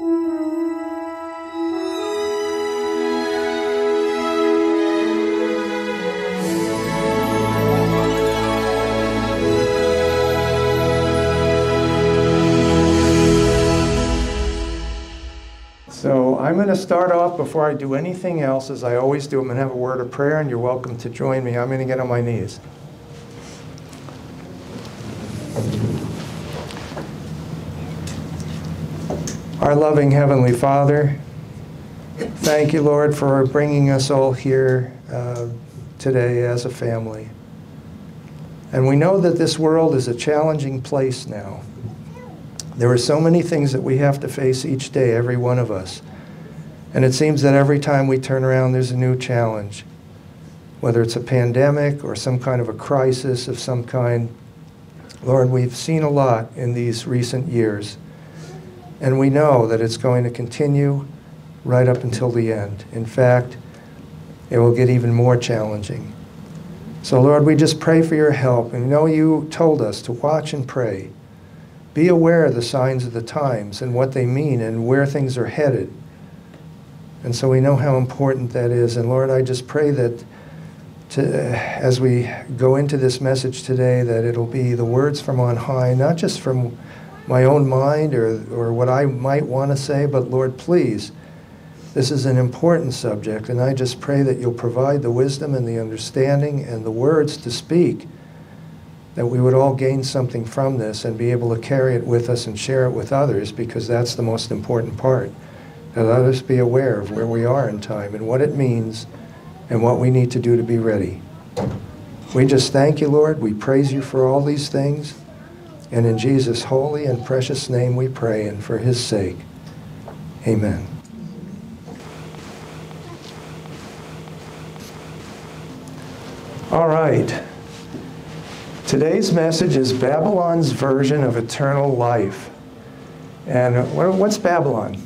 So I'm going to start off before I do anything else, as I always do. I'm going to have a word of prayer, and you're welcome to join me. I'm going to get on my knees. Our loving Heavenly Father, thank you, Lord, for bringing us all here uh, today as a family. And we know that this world is a challenging place now. There are so many things that we have to face each day, every one of us. And it seems that every time we turn around, there's a new challenge. Whether it's a pandemic or some kind of a crisis of some kind. Lord, we've seen a lot in these recent years. And we know that it's going to continue right up until the end. In fact, it will get even more challenging. So, Lord, we just pray for your help. And we know you told us to watch and pray. Be aware of the signs of the times and what they mean and where things are headed. And so we know how important that is. And Lord, I just pray that to, as we go into this message today, that it'll be the words from on high, not just from my own mind or, or what I might want to say, but Lord, please, this is an important subject, and I just pray that you'll provide the wisdom and the understanding and the words to speak that we would all gain something from this and be able to carry it with us and share it with others because that's the most important part. That us be aware of where we are in time and what it means and what we need to do to be ready. We just thank you, Lord. We praise you for all these things. And in Jesus' holy and precious name we pray, and for his sake, amen. All right. Today's message is Babylon's version of eternal life. And what's Babylon?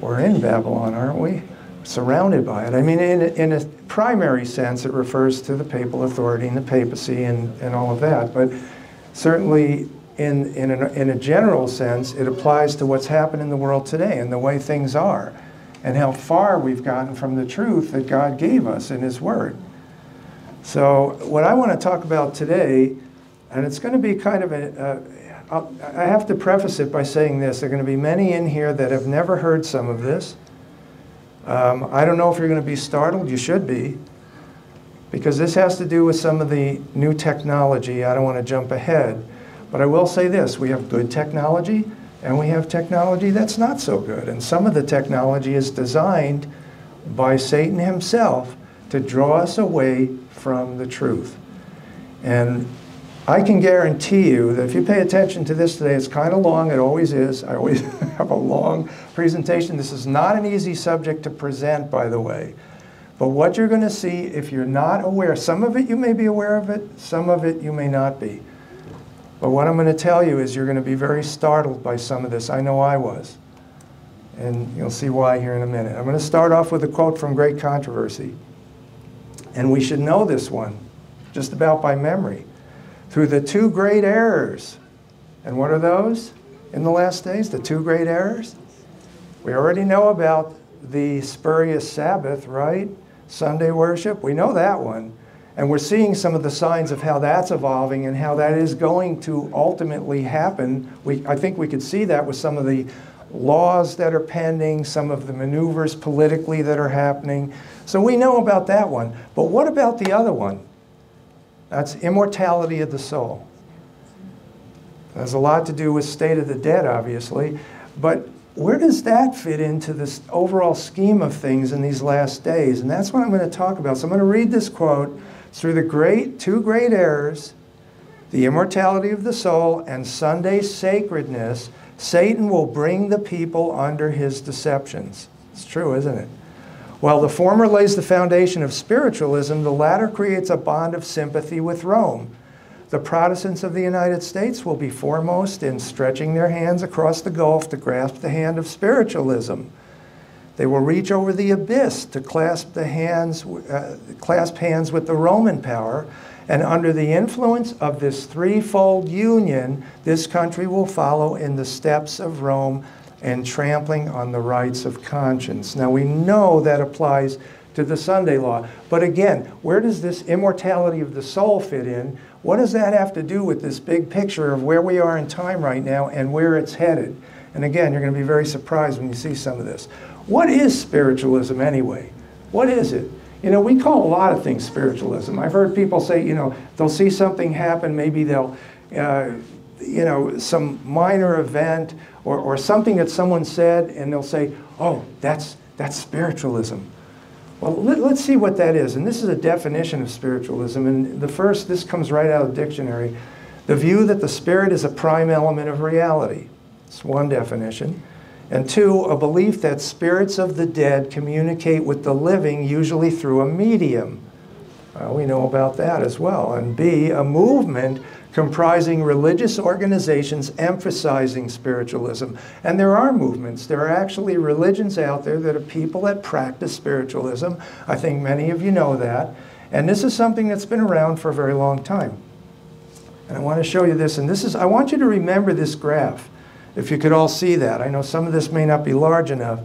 We're in Babylon, aren't we? Surrounded by it. I mean, in, in a primary sense, it refers to the papal authority and the papacy and, and all of that. But certainly, in, in, a, in a general sense, it applies to what's happened in the world today and the way things are and how far we've gotten from the truth that God gave us in His Word. So what I want to talk about today, and it's going to be kind of a, uh, I have to preface it by saying this. There are going to be many in here that have never heard some of this. Um, I don't know if you're going to be startled. You should be. Because this has to do with some of the new technology. I don't want to jump ahead. But I will say this. We have good technology, and we have technology that's not so good. And some of the technology is designed by Satan himself to draw us away from the truth. And I can guarantee you that if you pay attention to this today, it's kind of long, it always is. I always have a long presentation. This is not an easy subject to present, by the way. But what you're going to see, if you're not aware, some of it you may be aware of it, some of it you may not be. But what I'm going to tell you is you're going to be very startled by some of this. I know I was. And you'll see why here in a minute. I'm going to start off with a quote from Great Controversy. And we should know this one just about by memory. Through the two great errors. And what are those in the last days? The two great errors? We already know about the spurious Sabbath, right? Sunday worship. We know that one. And we're seeing some of the signs of how that's evolving and how that is going to ultimately happen. We, I think we could see that with some of the laws that are pending, some of the maneuvers politically that are happening. So we know about that one. But what about the other one? That's immortality of the soul. Has a lot to do with state of the dead, obviously. But where does that fit into this overall scheme of things in these last days? And that's what I'm going to talk about. So I'm going to read this quote through the great two great errors, the immortality of the soul and Sunday sacredness Satan will bring the people under his deceptions. It's true, isn't it? While the former lays the foundation of spiritualism, the latter creates a bond of sympathy with Rome. The Protestants of the United States will be foremost in stretching their hands across the gulf to grasp the hand of spiritualism. They will reach over the abyss to clasp, the hands, uh, clasp hands with the Roman power and under the influence of this threefold union, this country will follow in the steps of Rome and trampling on the rights of conscience. Now we know that applies to the Sunday law. But again, where does this immortality of the soul fit in? What does that have to do with this big picture of where we are in time right now and where it's headed? And again, you're going to be very surprised when you see some of this. What is spiritualism anyway? What is it? You know, we call a lot of things spiritualism. I've heard people say, you know, they'll see something happen, maybe they'll, uh, you know, some minor event or, or something that someone said, and they'll say, oh, that's, that's spiritualism. Well, let, us see what that is. And this is a definition of spiritualism. And the first, this comes right out of the dictionary. The view that the spirit is a prime element of reality. It's one definition. And two, a belief that spirits of the dead communicate with the living, usually through a medium. Well, we know about that as well. And B, a movement comprising religious organizations emphasizing spiritualism. And there are movements. There are actually religions out there that are people that practice spiritualism. I think many of you know that. And this is something that's been around for a very long time. And I want to show you this. And this is, I want you to remember this graph if you could all see that. I know some of this may not be large enough,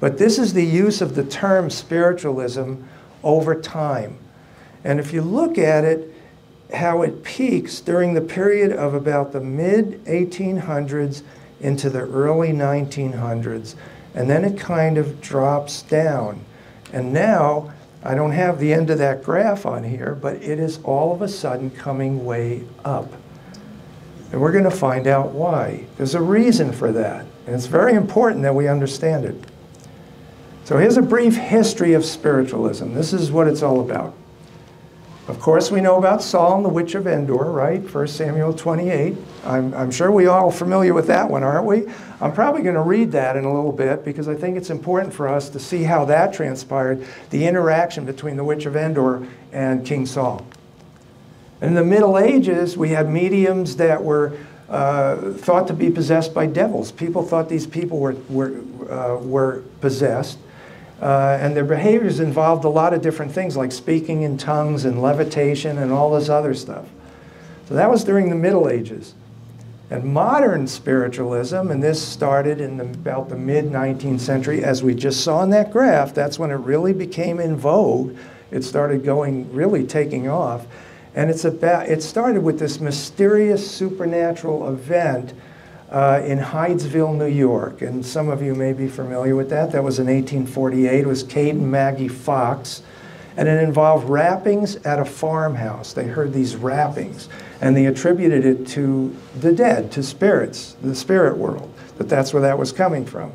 but this is the use of the term spiritualism over time. And if you look at it, how it peaks during the period of about the mid 1800s into the early 1900s, and then it kind of drops down. And now, I don't have the end of that graph on here, but it is all of a sudden coming way up. And we're going to find out why. There's a reason for that. And it's very important that we understand it. So here's a brief history of spiritualism. This is what it's all about. Of course, we know about Saul and the Witch of Endor, right? 1 Samuel 28. I'm, I'm sure we all familiar with that one, aren't we? I'm probably going to read that in a little bit because I think it's important for us to see how that transpired, the interaction between the Witch of Endor and King Saul. In the Middle Ages, we had mediums that were uh, thought to be possessed by devils. People thought these people were, were, uh, were possessed. Uh, and their behaviors involved a lot of different things like speaking in tongues and levitation and all this other stuff. So that was during the Middle Ages. And modern spiritualism, and this started in the, about the mid 19th century, as we just saw in that graph, that's when it really became in vogue. It started going, really taking off. And it's about, it started with this mysterious supernatural event uh, in Hydesville, New York. And some of you may be familiar with that. That was in 1848. It was Kate and Maggie Fox. And it involved rappings at a farmhouse. They heard these rappings. And they attributed it to the dead, to spirits, the spirit world, that that's where that was coming from.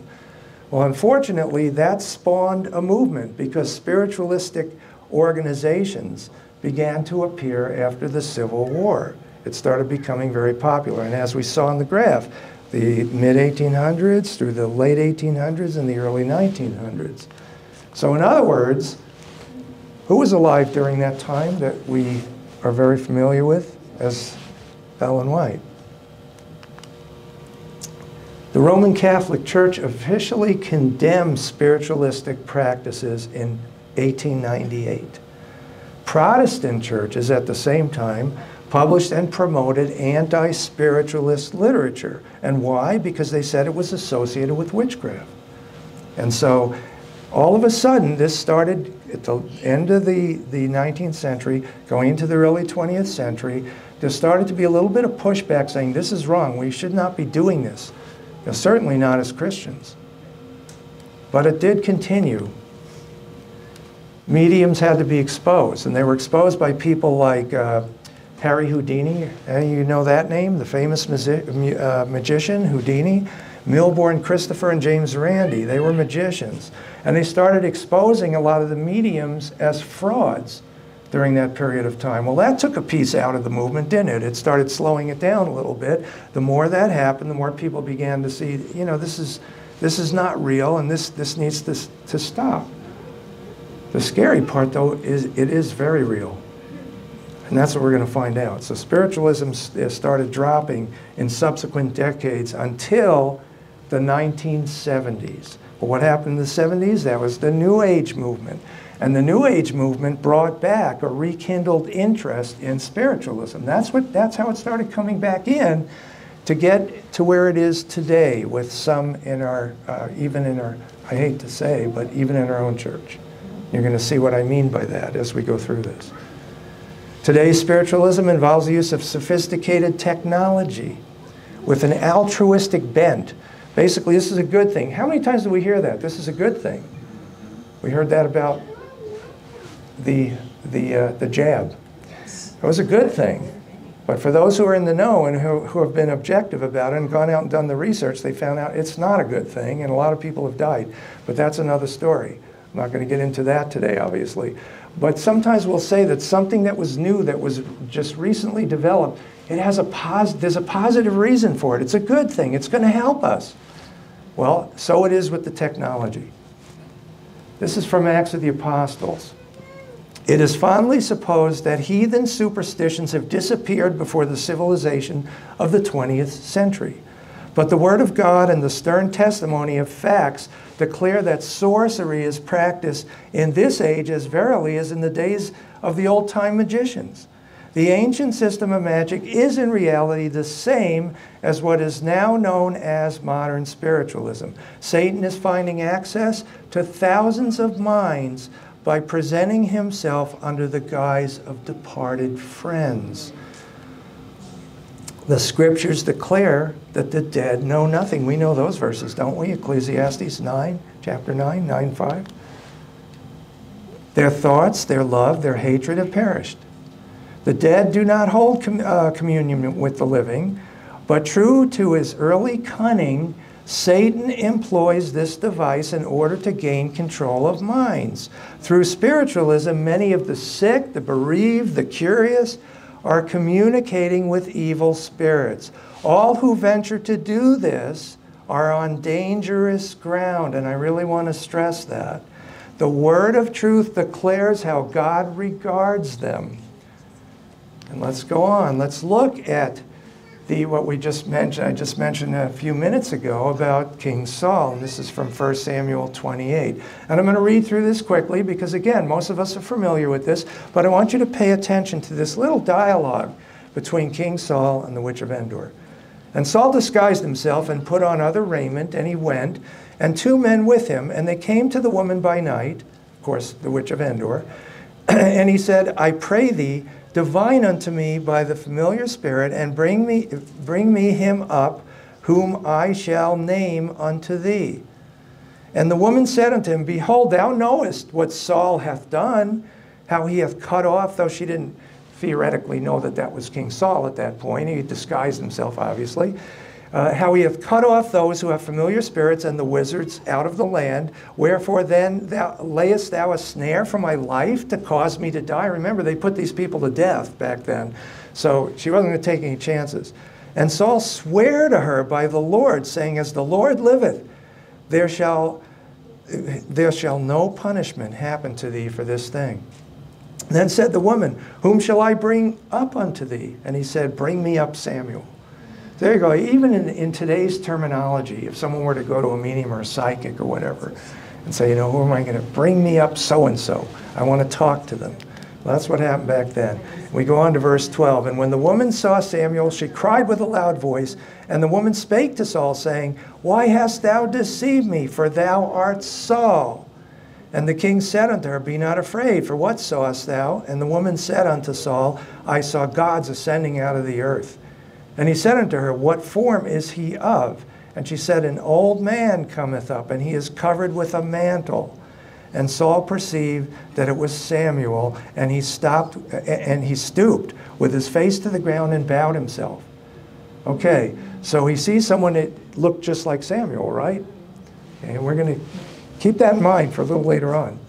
Well, unfortunately, that spawned a movement because spiritualistic organizations began to appear after the Civil War. It started becoming very popular. And as we saw in the graph, the mid 1800s through the late 1800s and the early 1900s. So, in other words, who was alive during that time that we are very familiar with as Ellen White? The Roman Catholic Church officially condemned spiritualistic practices in 1898. Protestant churches at the same time published and promoted anti spiritualist literature. And why? Because they said it was associated with witchcraft. And so all of a sudden, this started at the end of the, the 19th century, going into the early 20th century. There started to be a little bit of pushback saying this is wrong, we should not be doing this. Certainly not as Christians. But it did continue mediums had to be exposed, and they were exposed by people like uh, Harry Houdini. Uh, you know that name, the famous uh, magician Houdini. Milbourne Christopher and James Randi, they were magicians. And they started exposing a lot of the mediums as frauds during that period of time. Well, that took a piece out of the movement, didn't it? It started slowing it down a little bit. The more that happened, the more people began to see, you know, this is, this is not real and this, this needs to, to stop. The scary part, though, is it is very real. And that's what we're going to find out. So spiritualism started dropping in subsequent decades until the 1970s. But what happened in the 70s? That was the New Age movement. And the New Age movement brought back or rekindled interest in spiritualism. That's, what, that's how it started coming back in to get to where it is today with some in our, uh, even in our, I hate to say, but even in our own church. You're going to see what I mean by that as we go through this. Today's spiritualism involves the use of sophisticated technology with an altruistic bent. Basically, this is a good thing. How many times do we hear that? This is a good thing. We heard that about the, the, uh, the jab. It was a good thing. But for those who are in the know and who, who have been objective about it and gone out and done the research, they found out it's not a good thing, and a lot of people have died. But that's another story. I'm not going to get into that today, obviously. But sometimes we'll say that something that was new, that was just recently developed, it has a pos- there's a positive reason for it. It's a good thing. It's going to help us. Well, so it is with the technology. This is from Acts of the Apostles. It is fondly supposed that heathen superstitions have disappeared before the civilization of the 20th century. But the Word of God and the stern testimony of facts declare that sorcery is practiced in this age as verily as in the days of the old time magicians. The ancient system of magic is in reality the same as what is now known as modern spiritualism. Satan is finding access to thousands of minds by presenting himself under the guise of departed friends. The scriptures declare that the dead know nothing. We know those verses, don't we? Ecclesiastes 9, chapter 9, 9, 5. Their thoughts, their love, their hatred have perished. The dead do not hold com uh, communion with the living, but true to his early cunning, Satan employs this device in order to gain control of minds. Through spiritualism, many of the sick, the bereaved, the curious are communicating with evil spirits. All who venture to do this are on dangerous ground, and I really want to stress that. The word of truth declares how God regards them. And let's go on. Let's look at the what we just mentioned, I just mentioned a few minutes ago about King Saul. And this is from 1 Samuel 28. And I'm going to read through this quickly because, again, most of us are familiar with this, but I want you to pay attention to this little dialogue between King Saul and the witch of Endor. And Saul disguised himself and put on other raiment, and he went, and two men with him, and they came to the woman by night, of course, the witch of Endor, and he said, I pray thee, divine unto me by the familiar spirit, and bring me, bring me him up, whom I shall name unto thee. And the woman said unto him, Behold, thou knowest what Saul hath done, how he hath cut off, though she didn't theoretically know that that was King Saul at that point. He disguised himself, obviously uh, how he hath cut off those who have familiar spirits and the wizards out of the land. Wherefore then thou layest thou a snare for my life to cause me to die? Remember, they put these people to death back then. So she wasn't going to take any chances. And Saul sware to her by the Lord, saying, As the Lord liveth, there shall, there shall no punishment happen to thee for this thing. Then said the woman, Whom shall I bring up unto thee? And he said, Bring me up Samuel. There you go. Even in, in today's terminology, if someone were to go to a medium or a psychic or whatever and say, you know, who am I going to bring me up so and so? I want to talk to them. Well, that's what happened back then. We go on to verse 12. And when the woman saw Samuel, she cried with a loud voice. And the woman spake to Saul, saying, Why hast thou deceived me? For thou art Saul. And the king said unto her, Be not afraid, for what sawest thou? And the woman said unto Saul, I saw gods ascending out of the earth. And he said unto her, What form is he of? And she said, An old man cometh up, and he is covered with a mantle. And Saul perceived that it was Samuel, and he stopped and he stooped with his face to the ground and bowed himself. Okay, so he sees someone that looked just like Samuel, right? And we're going to keep that in mind for a little later on.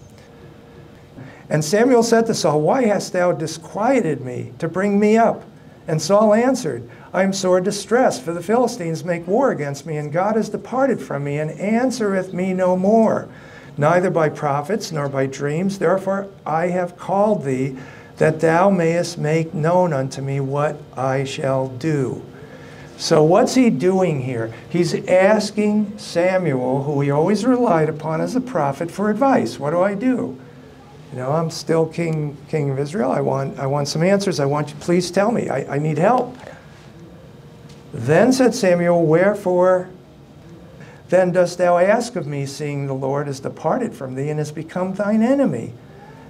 And Samuel said to Saul, Why hast thou disquieted me to bring me up? And Saul answered, I am sore distressed, for the Philistines make war against me, and God has departed from me, and answereth me no more, neither by prophets nor by dreams. Therefore I have called thee, that thou mayest make known unto me what I shall do. So, what's he doing here? He's asking Samuel, who he always relied upon as a prophet, for advice. What do I do? You know, I'm still king, king of Israel. I want, I want some answers. I want you, please tell me. I, I need help. Then said Samuel, Wherefore then dost thou ask of me, seeing the Lord is departed from thee and is become thine enemy?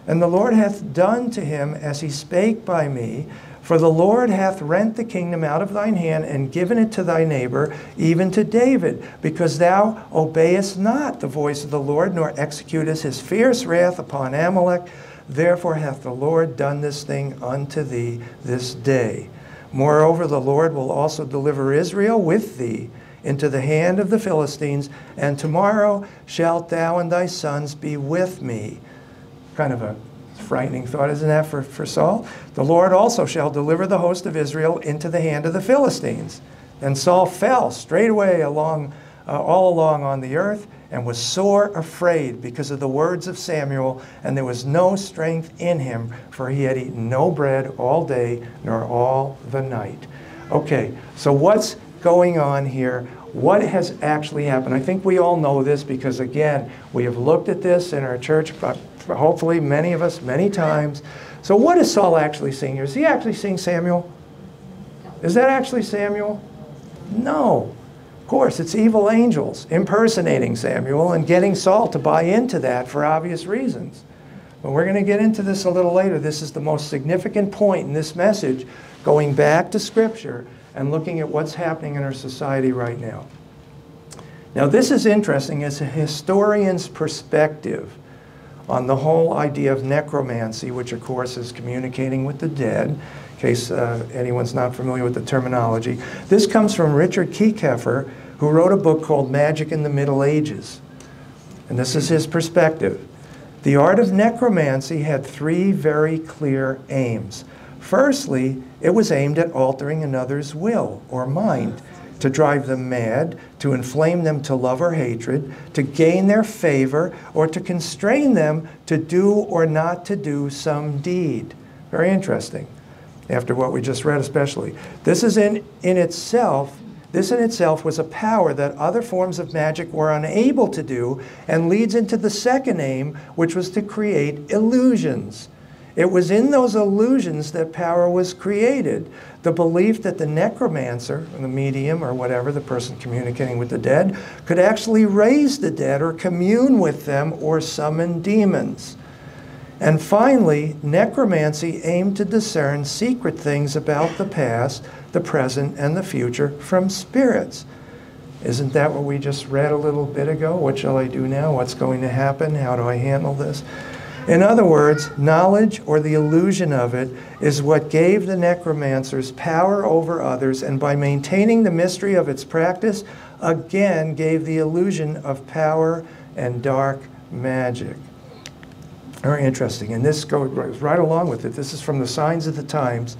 And the Lord hath done to him as he spake by me. For the Lord hath rent the kingdom out of thine hand and given it to thy neighbor, even to David, because thou obeyest not the voice of the Lord, nor executest his fierce wrath upon Amalek. Therefore hath the Lord done this thing unto thee this day. Moreover, the Lord will also deliver Israel with thee into the hand of the Philistines, and tomorrow shalt thou and thy sons be with me. Kind of a frightening thought, isn't that, for, for Saul? The Lord also shall deliver the host of Israel into the hand of the Philistines. And Saul fell straightway along, uh, all along on the earth and was sore afraid because of the words of Samuel, and there was no strength in him, for he had eaten no bread all day nor all the night. Okay, so what's going on here? What has actually happened? I think we all know this because, again, we have looked at this in our church, hopefully many of us, many times. So, what is Saul actually seeing here? Is he actually seeing Samuel? Is that actually Samuel? No Of course, it's evil angels impersonating Samuel and getting Saul to buy into that for obvious reasons. But we're going to get into this a little later. This is the most significant point in this message, going back to Scripture and looking at what's happening in our society right now. Now, this is interesting as a historian's perspective on the whole idea of necromancy, which, of course, is communicating with the dead, in case uh, anyone's not familiar with the terminology. This comes from Richard Kieckhefer, who wrote a book called Magic in the Middle Ages. And this is his perspective. The art of necromancy had three very clear aims. Firstly, it was aimed at altering another's will or mind, to drive them mad, to inflame them to love or hatred, to gain their favor, or to constrain them to do or not to do some deed. Very interesting, after what we just read, especially. This is in, in itself this in itself was a power that other forms of magic were unable to do and leads into the second aim, which was to create illusions. It was in those illusions that power was created. The belief that the necromancer, the medium, or whatever, the person communicating with the dead, could actually raise the dead or commune with them or summon demons. And finally, necromancy aimed to discern secret things about the past the present, and the future from spirits. Isn't that what we just read a little bit ago? What shall I do now? What's going to happen? How do I handle this? In other words, knowledge or the illusion of it is what gave the necromancers power over others, and by maintaining the mystery of its practice, again gave the illusion of power and dark magic. Very interesting. And this goes right along with it. This is from the Signs of the Times.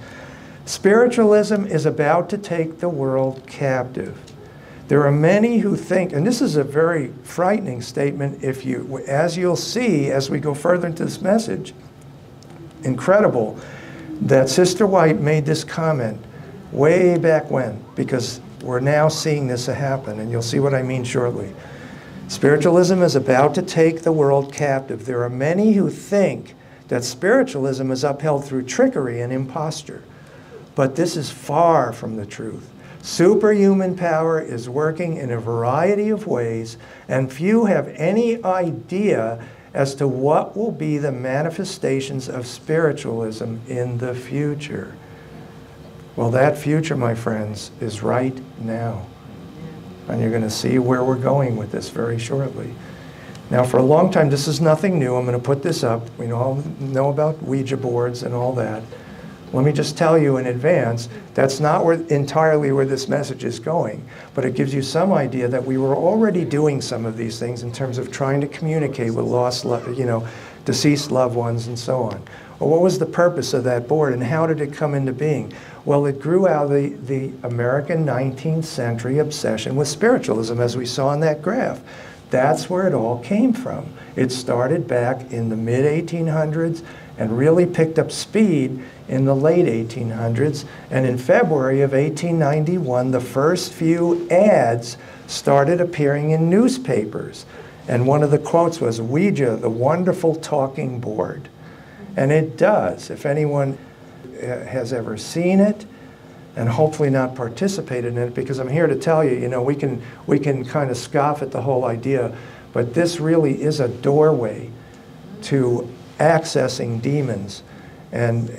Spiritualism is about to take the world captive. There are many who think, and this is a very frightening statement if you, as you'll see as we go further into this message, incredible that Sister White made this comment way back when, because we're now seeing this happen, and you'll see what I mean shortly. Spiritualism is about to take the world captive. There are many who think that spiritualism is upheld through trickery and imposture. But this is far from the truth. Superhuman power is working in a variety of ways, and few have any idea as to what will be the manifestations of spiritualism in the future. Well, that future, my friends, is right now. And you're going to see where we're going with this very shortly. Now, for a long time, this is nothing new. I'm going to put this up. We all know about Ouija boards and all that. Let me just tell you in advance, that's not where, entirely where this message is going, but it gives you some idea that we were already doing some of these things in terms of trying to communicate with lost, you know, deceased loved ones and so on. Well, what was the purpose of that board and how did it come into being? Well, it grew out of the, the American 19th century obsession with spiritualism, as we saw in that graph. That's where it all came from. It started back in the mid 1800s and really picked up speed in the late 1800s. And in February of 1891, the first few ads started appearing in newspapers. And one of the quotes was Ouija, the wonderful talking board. And it does. If anyone uh, has ever seen it, and hopefully not participated in it because I'm here to tell you, you know, we can, we can kind of scoff at the whole idea, but this really is a doorway to accessing demons and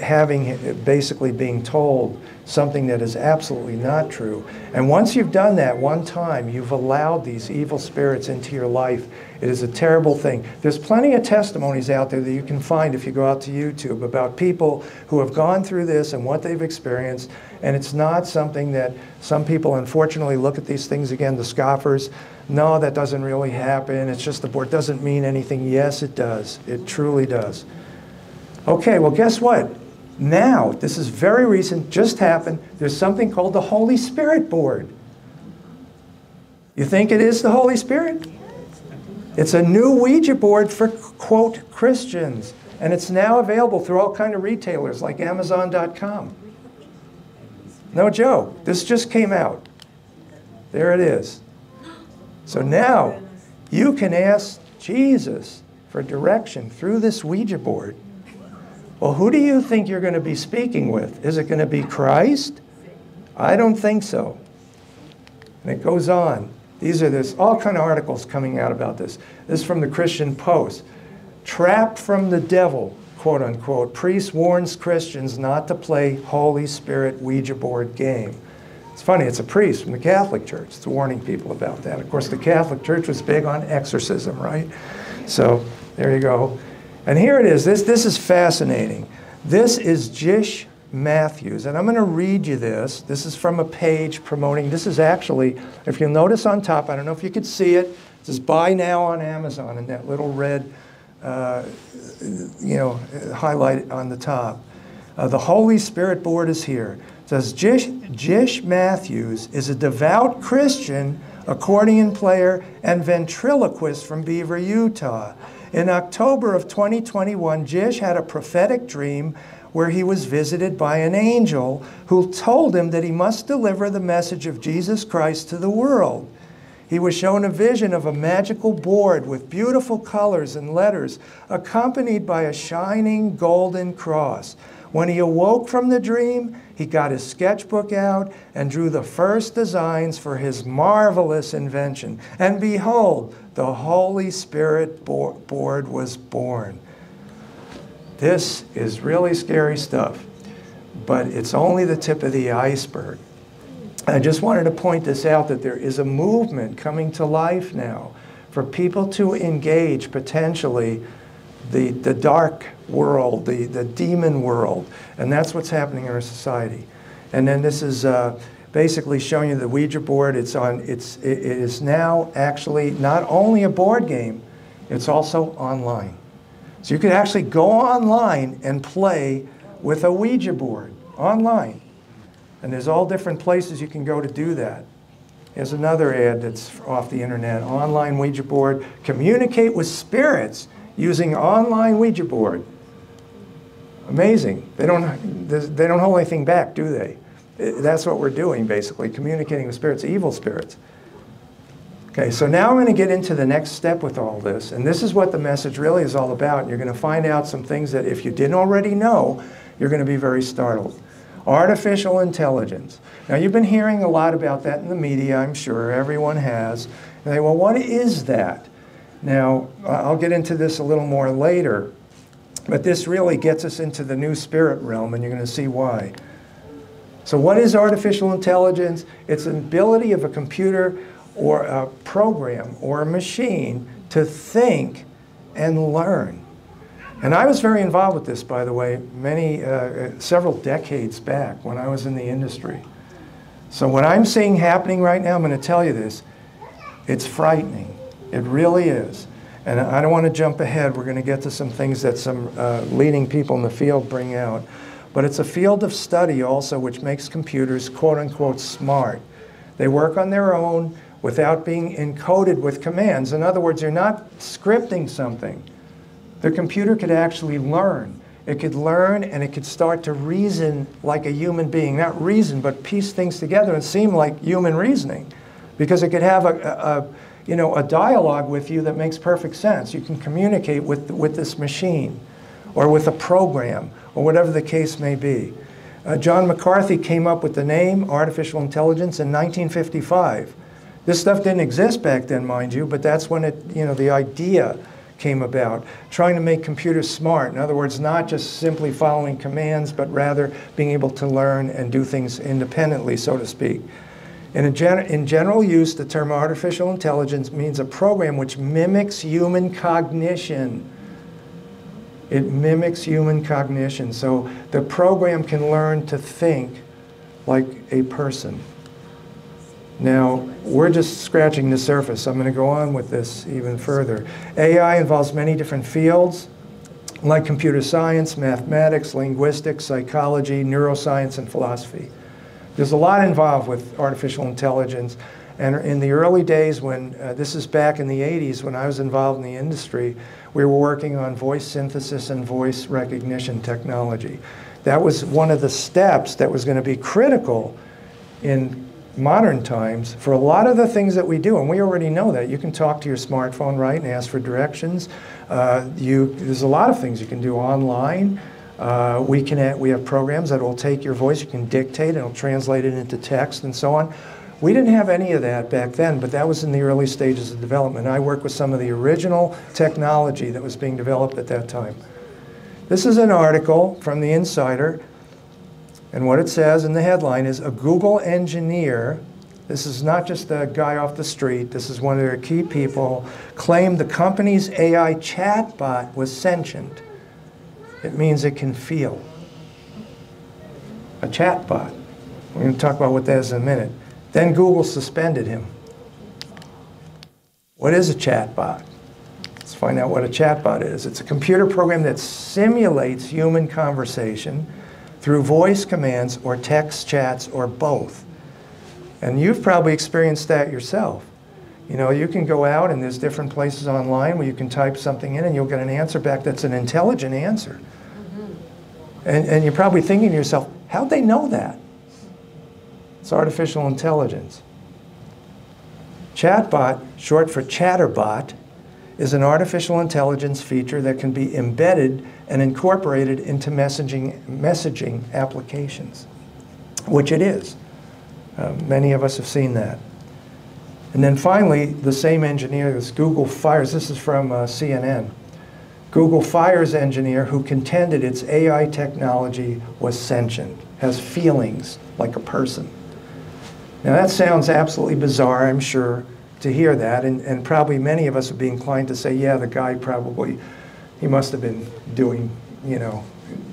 having basically being told something that is absolutely not true. And once you've done that one time, you've allowed these evil spirits into your life. It is a terrible thing. There's plenty of testimonies out there that you can find if you go out to YouTube about people who have gone through this and what they've experienced. And it's not something that some people unfortunately look at these things again, the scoffers. No, that doesn't really happen. It's just the board doesn't mean anything. Yes, it does. It truly does. Okay, well, guess what? Now, this is very recent, just happened. There's something called the Holy Spirit Board. You think it is the Holy Spirit? It's a new Ouija board for, quote, Christians. And it's now available through all kind of retailers like Amazon.com. No joke. This just came out. There it is. So now you can ask Jesus for direction through this Ouija board. Well, who do you think you're going to be speaking with? Is it going to be Christ? I don't think so. And it goes on. These are this all kind of articles coming out about this. This is from the Christian Post. Trapped from the devil, quote unquote. Priest warns Christians not to play Holy Spirit Ouija board game. It's funny, it's a priest from the Catholic Church. It's warning people about that. Of course, the Catholic Church was big on exorcism, right? So there you go. And here it is. This, this is fascinating. This is Jish Matthews. And I'm going to read you this. This is from a page promoting. This is actually, if you'll notice on top, I don't know if you could see it, it says buy now on Amazon in that little red, uh, you know, highlight on the top. Uh, the Holy Spirit board is here. It says Jish, Jish Matthews is a devout Christian, accordion player, and ventriloquist from Beaver, Utah. In October of 2021, Jish had a prophetic dream where he was visited by an angel who told him that he must deliver the message of Jesus Christ to the world. He was shown a vision of a magical board with beautiful colors and letters, accompanied by a shining golden cross. When he awoke from the dream, he got his sketchbook out and drew the first designs for his marvelous invention. And behold, the Holy Spirit board was born. This is really scary stuff, but it's only the tip of the iceberg. I just wanted to point this out that there is a movement coming to life now for people to engage potentially the, the dark world, the, the demon world. And that's what's happening in our society. And then this is uh, basically showing you the Ouija board. It's on, it's, it is now actually not only a board game, it's also online. So you can actually go online and play with a Ouija board online. And there's all different places you can go to do that. Here's another ad that's off the internet, online Ouija board. Communicate with spirits using online Ouija board. Amazing. They don't, they don't hold anything back, do they? That's what we're doing, basically, communicating with spirits, evil spirits. Okay, so now I'm going to get into the next step with all this, and this is what the message really is all about. You're going to find out some things that if you didn't already know, you're going to be very startled. Artificial intelligence. Now, you've been hearing a lot about that in the media, I'm sure. Everyone has. And they, well, what is that? Now, I'll get into this a little more later, but this really gets us into the new spirit realm, and you're going to see why. So what is artificial intelligence? It's an ability of a computer or a program or a machine to think and learn. And I was very involved with this, by the way, many, uh, several decades back when I was in the industry. So what I'm seeing happening right now, I'm going to tell you this, it's frightening. It really is. And I don't want to jump ahead. We're going to get to some things that some uh, leading people in the field bring out. But it's a field of study also which makes computers quote unquote smart. They work on their own without being encoded with commands. In other words, you're not scripting something. The computer could actually learn. It could learn and it could start to reason like a human being. Not reason, but piece things together and seem like human reasoning. Because it could have a, a you know, a dialogue with you that makes perfect sense. You can communicate with, with this machine or with a program or whatever the case may be. Uh, John McCarthy came up with the name artificial intelligence in 1955. This stuff didn't exist back then, mind you, but that's when it, you know, the idea came about, trying to make computers smart. In other words, not just simply following commands, but rather being able to learn and do things independently, so to speak. In, gen in general use, the term artificial intelligence means a program which mimics human cognition. It mimics human cognition. So the program can learn to think like a person. Now, we're just scratching the surface. I'm going to go on with this even further. AI involves many different fields, like computer science, mathematics, linguistics, psychology, neuroscience, and philosophy. There's a lot involved with artificial intelligence. And in the early days when, uh, this is back in the 80s when I was involved in the industry, we were working on voice synthesis and voice recognition technology. That was one of the steps that was going to be critical in modern times for a lot of the things that we do, and we already know that. You can talk to your smartphone, right, and ask for directions. Uh, you, there's a lot of things you can do online. Uh, we, can, we have programs that will take your voice, you can dictate, and it'll translate it into text and so on. We didn't have any of that back then, but that was in the early stages of development. I worked with some of the original technology that was being developed at that time. This is an article from the Insider and what it says in the headline is a Google engineer, this is not just a guy off the street, this is one of their key people, claimed the company's AI chatbot was sentient. It means it can feel. A chatbot. We're going to talk about what that is in a minute. Then Google suspended him. What is a chatbot? Let's find out what a chatbot is. It's a computer program that simulates human conversation through voice commands or text chats or both. And you've probably experienced that yourself. You know, you can go out and there's different places online where you can type something in and you'll get an answer back that's an intelligent answer. Mm-hmm. And, and you're probably thinking to yourself, how'd they know that? It's artificial intelligence. Chatbot, short for chatterbot, is an artificial intelligence feature that can be embedded and incorporated into messaging, messaging applications, which it is. Uh, many of us have seen that. And then finally, the same engineer, this Google fires, this is from uh, CNN. Google fires engineer who contended its AI technology was sentient, has feelings like a person. Now that sounds absolutely bizarre, I'm sure, to hear that, and, and probably many of us would be inclined to say, yeah, the guy probably he must have been doing, you know,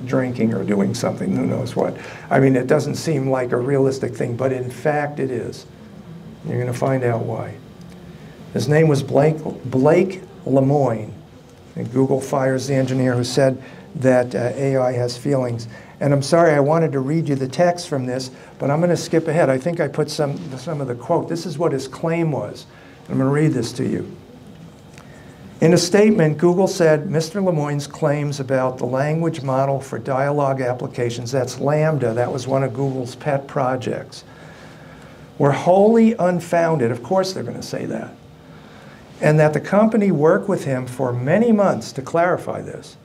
drinking or doing something, who knows what. I mean, it doesn't seem like a realistic thing, but in fact it is. You're going to find out why. His name was Blake, Blake Lemoine. And Google fires the engineer who said that uh, AI has feelings. And I'm sorry, I wanted to read you the text from this, but I'm going to skip ahead. I think I put some, some of the quote. This is what his claim was. I'm going to read this to you. In a statement, Google said Mr. Lemoine's claims about the language model for dialogue applications, that's LaMDA, that was one of Google's pet projects, were wholly unfounded. Of course they're going to say that. And that the company worked with him for many months to clarify this.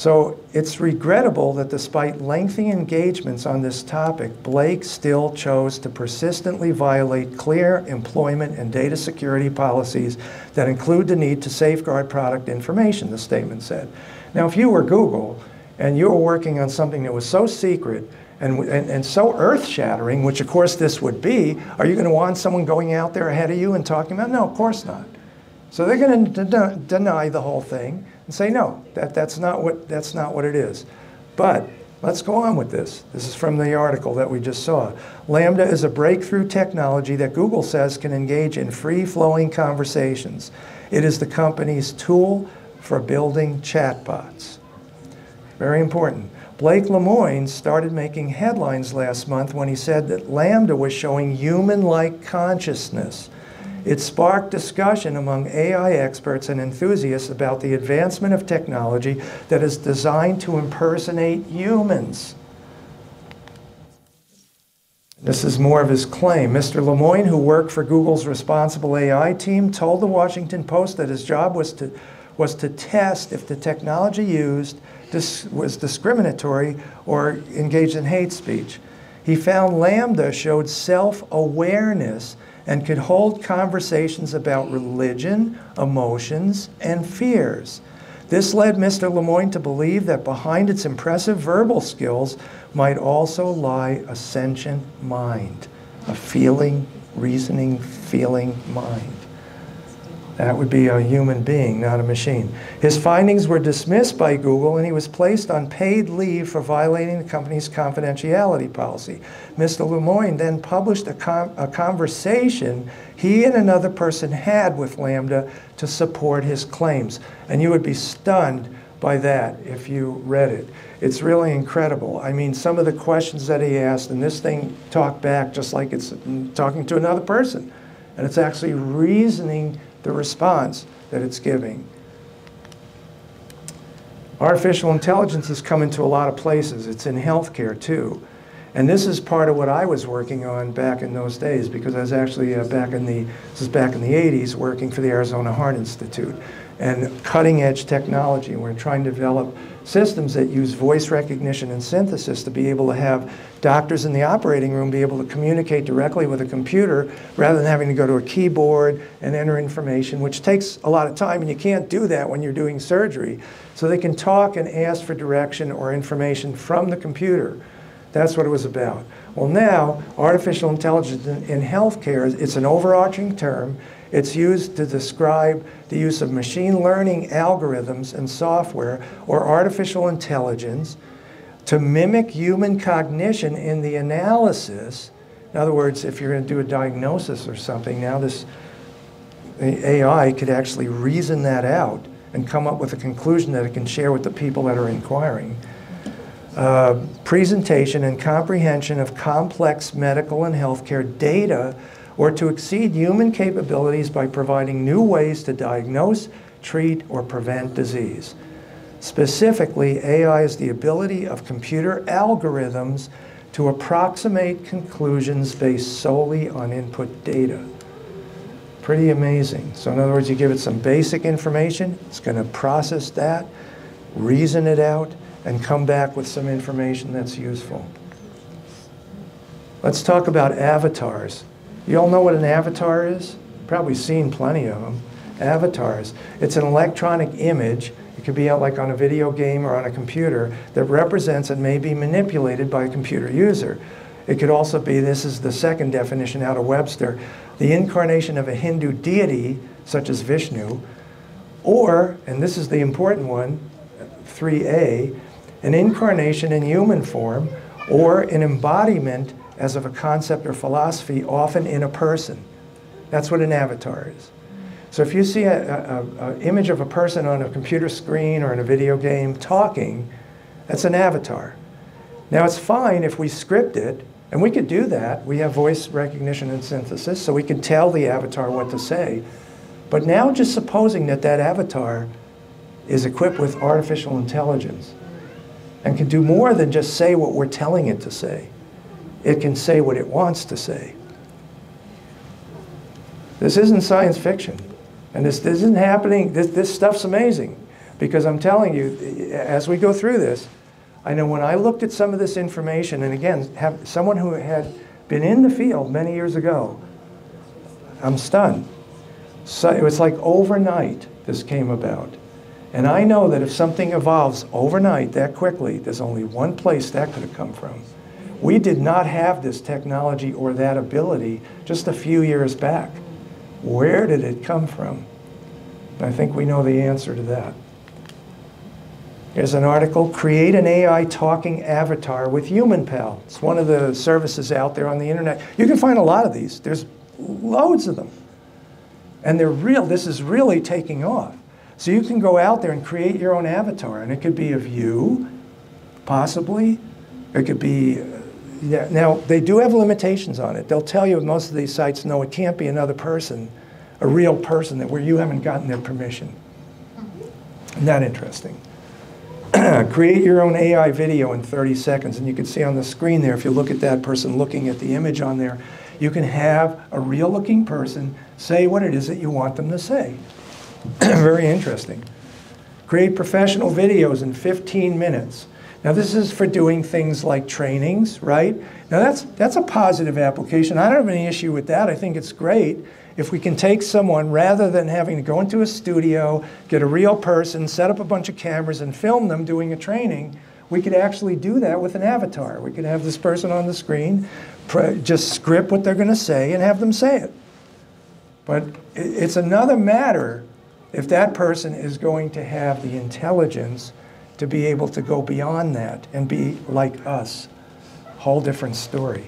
So it's regrettable that despite lengthy engagements on this topic, Blake still chose to persistently violate clear employment and data security policies that include the need to safeguard product information, the statement said. Now, if you were Google and you were working on something that was so secret and, and, and so earth shattering, which of course this would be, are you going to want someone going out there ahead of you and talking about? No, of course not. So they're going to de deny the whole thing and say, no, that, that's, not what, that's not what it is. But let's go on with this. This is from the article that we just saw. LaMDA is a breakthrough technology that Google says can engage in free-flowing conversations. It is the company's tool for building chatbots. Very important. Blake Lemoine started making headlines last month when he said that LaMDA was showing human-like consciousness it sparked discussion among AI experts and enthusiasts about the advancement of technology that is designed to impersonate humans. This is more of his claim. Mr. Lemoine, who worked for Google's responsible AI team, told the Washington Post that his job was to was to test if the technology used dis was discriminatory or engaged in hate speech. He found LaMDA showed self-awareness and could hold conversations about religion, emotions, and fears. This led Mr. Lemoine to believe that behind its impressive verbal skills might also lie a sentient mind, a feeling, reasoning, feeling mind. That would be a human being, not a machine. His findings were dismissed by Google and he was placed on paid leave for violating the company's confidentiality policy. Mr. Lemoine then published a, a conversation he and another person had with LaMDA to support his claims. And you would be stunned by that if you read it. It's really incredible. I mean, some of the questions that he asked, and this thing talked back just like it's talking to another person. And it's actually reasoning the response that it's giving. Artificial intelligence is coming to a lot of places. It's in healthcare too. And this is part of what I was working on back in those days because I was actually uh, back in the, this is back in the 80s, working for the Arizona Heart Institute and cutting edge technology. We're trying to develop systems that use voice recognition and synthesis to be able to have doctors in the operating room be able to communicate directly with a computer rather than having to go to a keyboard and enter information, which takes a lot of time, and you can't do that when you're doing surgery. So they can talk and ask for direction or information from the computer. That's what it was about. Well, now, artificial intelligence in, healthcare, it's an overarching term. It's used to describe the use of machine learning algorithms and software or artificial intelligence to mimic human cognition in the analysis. In other words, if you're going to do a diagnosis or something, now this AI could actually reason that out and come up with a conclusion that it can share with the people that are inquiring. Uh, presentation and comprehension of complex medical and healthcare data or to exceed human capabilities by providing new ways to diagnose, treat, or prevent disease. Specifically, AI is the ability of computer algorithms to approximate conclusions based solely on input data. Pretty amazing. So in other words, you give it some basic information, it's going to process that, reason it out, and come back with some information that's useful. Let's talk about avatars. You all know what an avatar is? Probably seen plenty of them. Avatars. It's an electronic image. It could be out like on a video game or on a computer that represents and may be manipulated by a computer user. It could also be, this is the second definition out of Webster, the incarnation of a Hindu deity, such as Vishnu, or, and this is the important one, 3a, an incarnation in human form or an embodiment as of a concept or philosophy, often in a person. That's what an avatar is. So if you see an image of a person on a computer screen or in a video game talking, that's an avatar. Now it's fine if we script it, and we could do that. We have voice recognition and synthesis, so we can tell the avatar what to say. But now just supposing that that avatar is equipped with artificial intelligence and can do more than just say what we're telling it to say it can say what it wants to say. This isn't science fiction. And this, this isn't happening, this, this stuff's amazing. Because I'm telling you, as we go through this, I know when I looked at some of this information, and again, have someone who had been in the field many years ago, I'm stunned. So it was like overnight this came about. And I know that if something evolves overnight that quickly, there's only one place that could have come from. We did not have this technology or that ability just a few years back. Where did it come from? I think we know the answer to that. Here's an article, Create an AI Talking Avatar with HumanPal. It's one of the services out there on the internet. You can find a lot of these. There's loads of them. And they're real. This is really taking off. So you can go out there and create your own avatar. And it could be of you, possibly. It could be yeah, now, they do have limitations on it. They'll tell you most of these sites, no, it can't be another person, a real person, that where you haven't gotten their permission. Mm-hmm. Not interesting. Create your own AI video in 30 seconds. And you can see on the screen there, if you look at that person looking at the image on there, you can have a real looking person say what it is that you want them to say. Very interesting. Create professional videos in 15 minutes. Now this is for doing things like trainings, right? Now that's, that's a positive application. I don't have any issue with that. I think it's great if we can take someone, rather than having to go into a studio, get a real person, set up a bunch of cameras and film them doing a training, we could actually do that with an avatar. We could have this person on the screen, just script what they're going to say and have them say it. But it's another matter if that person is going to have the intelligence to be able to go beyond that and be like us. Whole different story.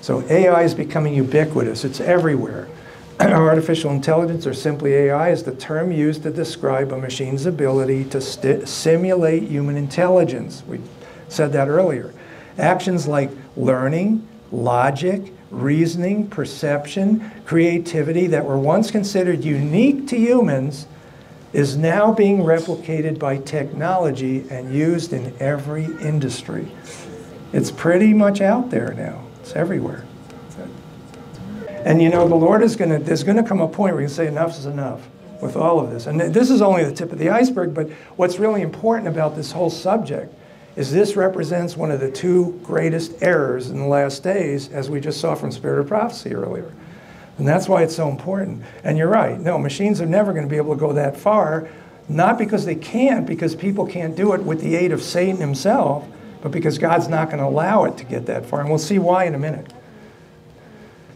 So AI is becoming ubiquitous. It's everywhere. Artificial intelligence, or simply AI, is the term used to describe a machine's ability to simulate human intelligence. We said that earlier. Actions like learning, logic, reasoning, perception, creativity that were once considered unique to humans is now being replicated by technology and used in every industry. It's pretty much out there now. It's everywhere. And you know, the Lord is going to, there's going to come a point where you say enough is enough with all of this. And this is only the tip of the iceberg, but what's really important about this whole subject is this represents one of the two greatest errors in the last days, as we just saw from Spirit of Prophecy earlier. And that's why it's so important. And you're right, no, machines are never going to be able to go that far, not because they can't, because people can't do it with the aid of Satan himself, but because God's not going to allow it to get that far. And we'll see why in a minute.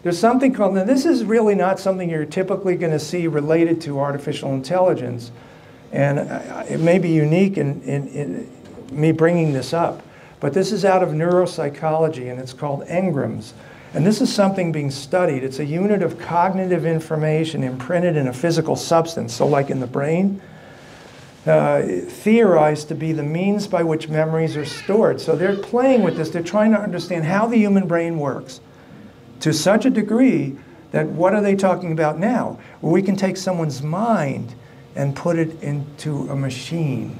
There's something called, now this is really not something you're typically going to see related to artificial intelligence. And uh, it may be unique in, in, in me bringing this up. But this is out of neuropsychology, and it's called engrams. And this is something being studied. It's a unit of cognitive information imprinted in a physical substance, so like in the brain, uh, theorized to be the means by which memories are stored. So they're playing with this. They're trying to understand how the human brain works to such a degree that what are they talking about now? Well, we can take someone's mind and put it into a machine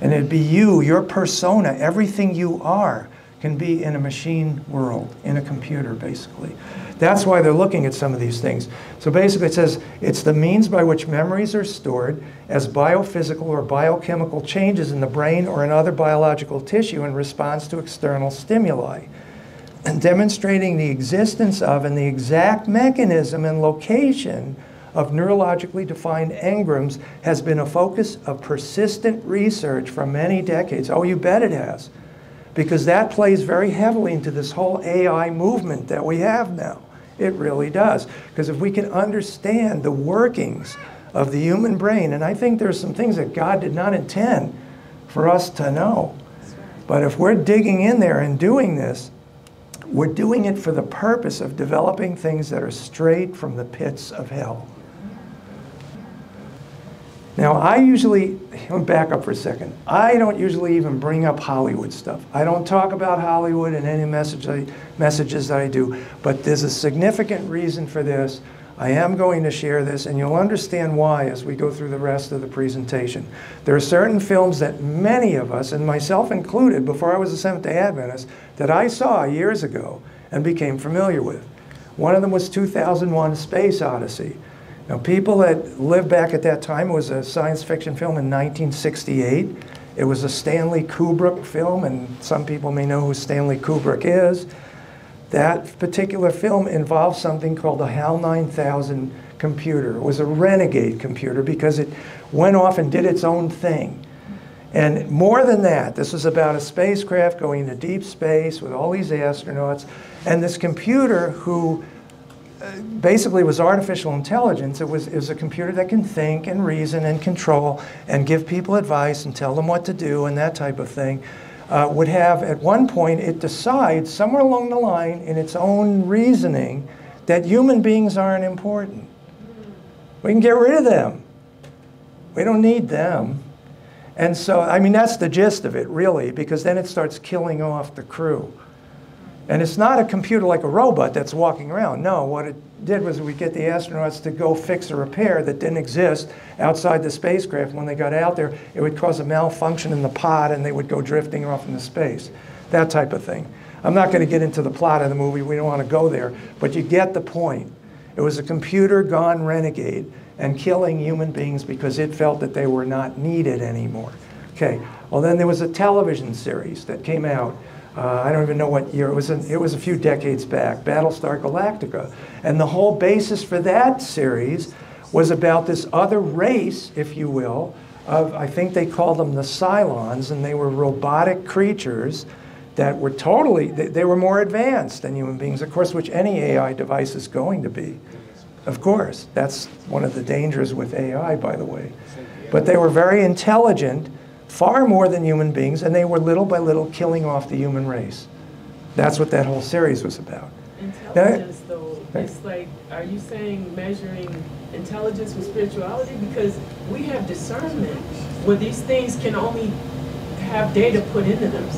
and it'd be you, your persona, everything you are can be in a machine world, in a computer, basically. That's why they're looking at some of these things. So basically, it says it's the means by which memories are stored as biophysical or biochemical changes in the brain or in other biological tissue in response to external stimuli. And demonstrating the existence of and the exact mechanism and location of neurologically defined engrams has been a focus of persistent research for many decades. Oh, you bet it has. Because that plays very heavily into this whole AI movement that we have now. It really does. Because if we can understand the workings of the human brain, and I think there's some things that God did not intend for us to know. But if we're digging in there and doing this, we're doing it for the purpose of developing things that are straight from the pits of hell. Now, I usually, let me back up for a second. I don't usually even bring up Hollywood stuff. I don't talk about Hollywood in any message I, messages that I do, but there's a significant reason for this. I am going to share this, and you'll understand why as we go through the rest of the presentation. There are certain films that many of us, and myself included, before I was a Seventh-day Adventist, that I saw years ago and became familiar with. One of them was 2001 Space Odyssey. Now, people that lived back at that time, it was a science fiction film in 1968. It was a Stanley Kubrick film, and some people may know who Stanley Kubrick is. That particular film involved something called the HAL 9000 computer. It was a renegade computer because it went off and did its own thing. And more than that, this was about a spacecraft going into deep space with all these astronauts, and this computer who basically was artificial intelligence. It was, it was a computer that can think and reason and control and give people advice and tell them what to do and that type of thing. Uh, would have, at one point, it decides somewhere along the line in its own reasoning that human beings aren't important. We can get rid of them. We don't need them. And so, I mean, that's the gist of it, really, because then it starts killing off the crew. And it's not a computer like a robot that's walking around. No, what it did was we get the astronauts to go fix a repair that didn't exist outside the spacecraft. When they got out there, it would cause a malfunction in the pod and they would go drifting off into space. That type of thing. I'm not going to get into the plot of the movie. We don't want to go there. But you get the point. It was a computer gone renegade and killing human beings because it felt that they were not needed anymore. Okay, well then there was a television series that came out. Uh, I don't even know what year it was. It was a few decades back, Battlestar Galactica, and the whole basis for that series was about this other race, if you will, of I think they called them the Cylons, and they were robotic creatures that were totally they, they were more advanced than human beings, of course, which any AI device is going to be. Of course, that's one of the dangers with AI, by the way. But they were very intelligent, far more than human beings, and they were little by little killing off the human race. That's what that whole series was about. Intelligence, now, though, it's like, are you saying measuring intelligence with spirituality? Because we have discernment where these things can only have data put into them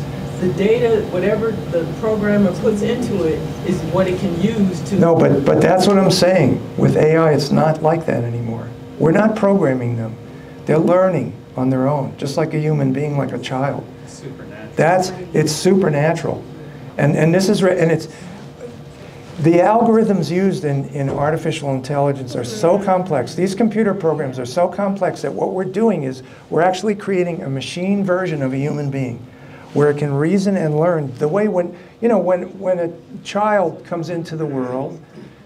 the data, whatever the programmer puts into it, is what it can use to. No, but, but that's what I'm saying. With AI, it's not like that anymore. We're not programming them. They're learning on their own, just like a human being, like a child. That's, it's supernatural. And, and this is, and it's, the algorithms used in, in artificial intelligence are so complex. These computer programs are so complex that what we're doing is we're actually creating a machine version of a human being where it can reason and learn. The way when, you know, when, when a child comes into the world,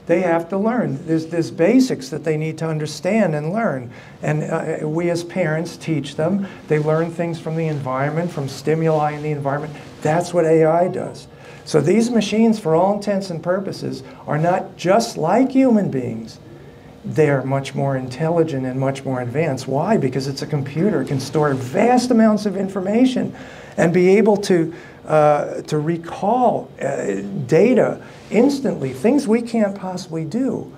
they have to learn. There's, there's basics that they need to understand and learn. And uh, we as parents teach them. They learn things from the environment, from stimuli in the environment. That's what AI does. So these machines, for all intents and purposes, are not just like human beings. They're much more intelligent and much more advanced. Why? Because it's a computer. It can store vast amounts of information and be able to, uh, to recall uh, data instantly, things we can't possibly do.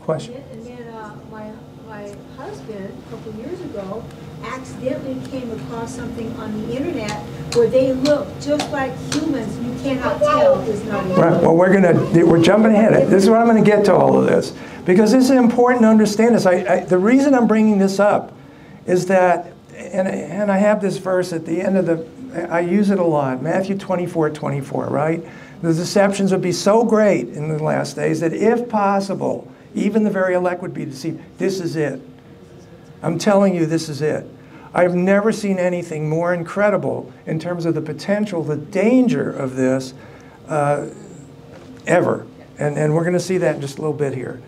Question? And then, and then uh, my, my husband, a couple years ago, accidentally came across something on the internet where they look just like humans. You cannot tell it's not Right. Well, we're gonna we're jumping ahead. This is what I'm going to get to all of this because this is important to understand. This I, I, the reason I'm bringing this up is that and, and I have this verse at the end of the, I use it a lot, Matthew 24, 24, right? The deceptions would be so great in the last days that if possible, even the very elect would be deceived. This is it. I'm telling you, this is it. I've never seen anything more incredible in terms of the potential, the danger of this uh, ever. And, and we're going to see that in just a little bit here.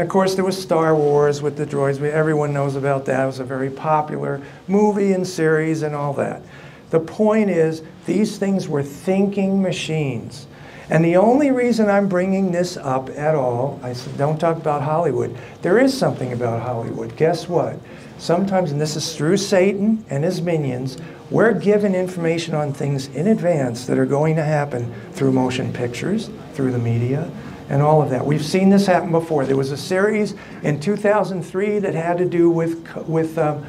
Of course, there was Star Wars with the droids. Everyone knows about that. It was a very popular movie and series and all that. The point is, these things were thinking machines. And the only reason I'm bringing this up at all, I said, don't talk about Hollywood. There is something about Hollywood. Guess what? Sometimes, and this is through Satan and his minions, we're given information on things in advance that are going to happen through motion pictures, through the media, and all of that. We've seen this happen before. There was a series in 2003 that had to do with, with um,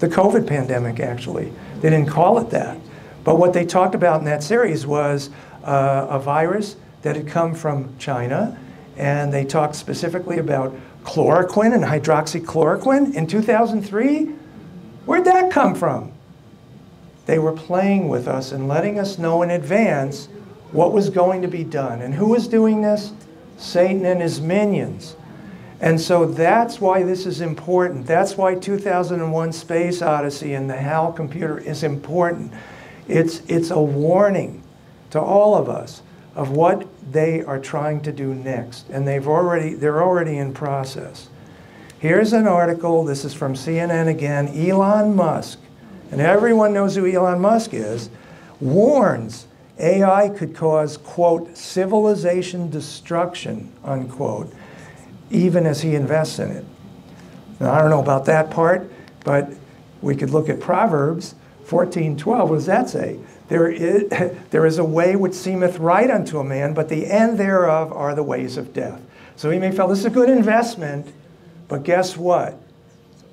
the COVID pandemic, actually. They didn't call it that. But what they talked about in that series was uh, a virus that had come from China, and they talked specifically about chloroquine and hydroxychloroquine in 2003. Where'd that come from? They were playing with us and letting us know in advance what was going to be done. And who was doing this? Satan and his minions. And so that's why this is important. That's why 2001 Space Odyssey and the HAL computer is important. It's, it's a warning to all of us of what they are trying to do next. And they've already, they're already in process. Here's an article, this is from CNN again. Elon Musk, and everyone knows who Elon Musk is, warns AI could cause, quote, civilization destruction, unquote, even as he invests in it. Now, I don't know about that part, but we could look at Proverbs 14:12. What does that say? There is, there is a way which seemeth right unto a man, but the end thereof are the ways of death. So he may feel this is a good investment, but guess what?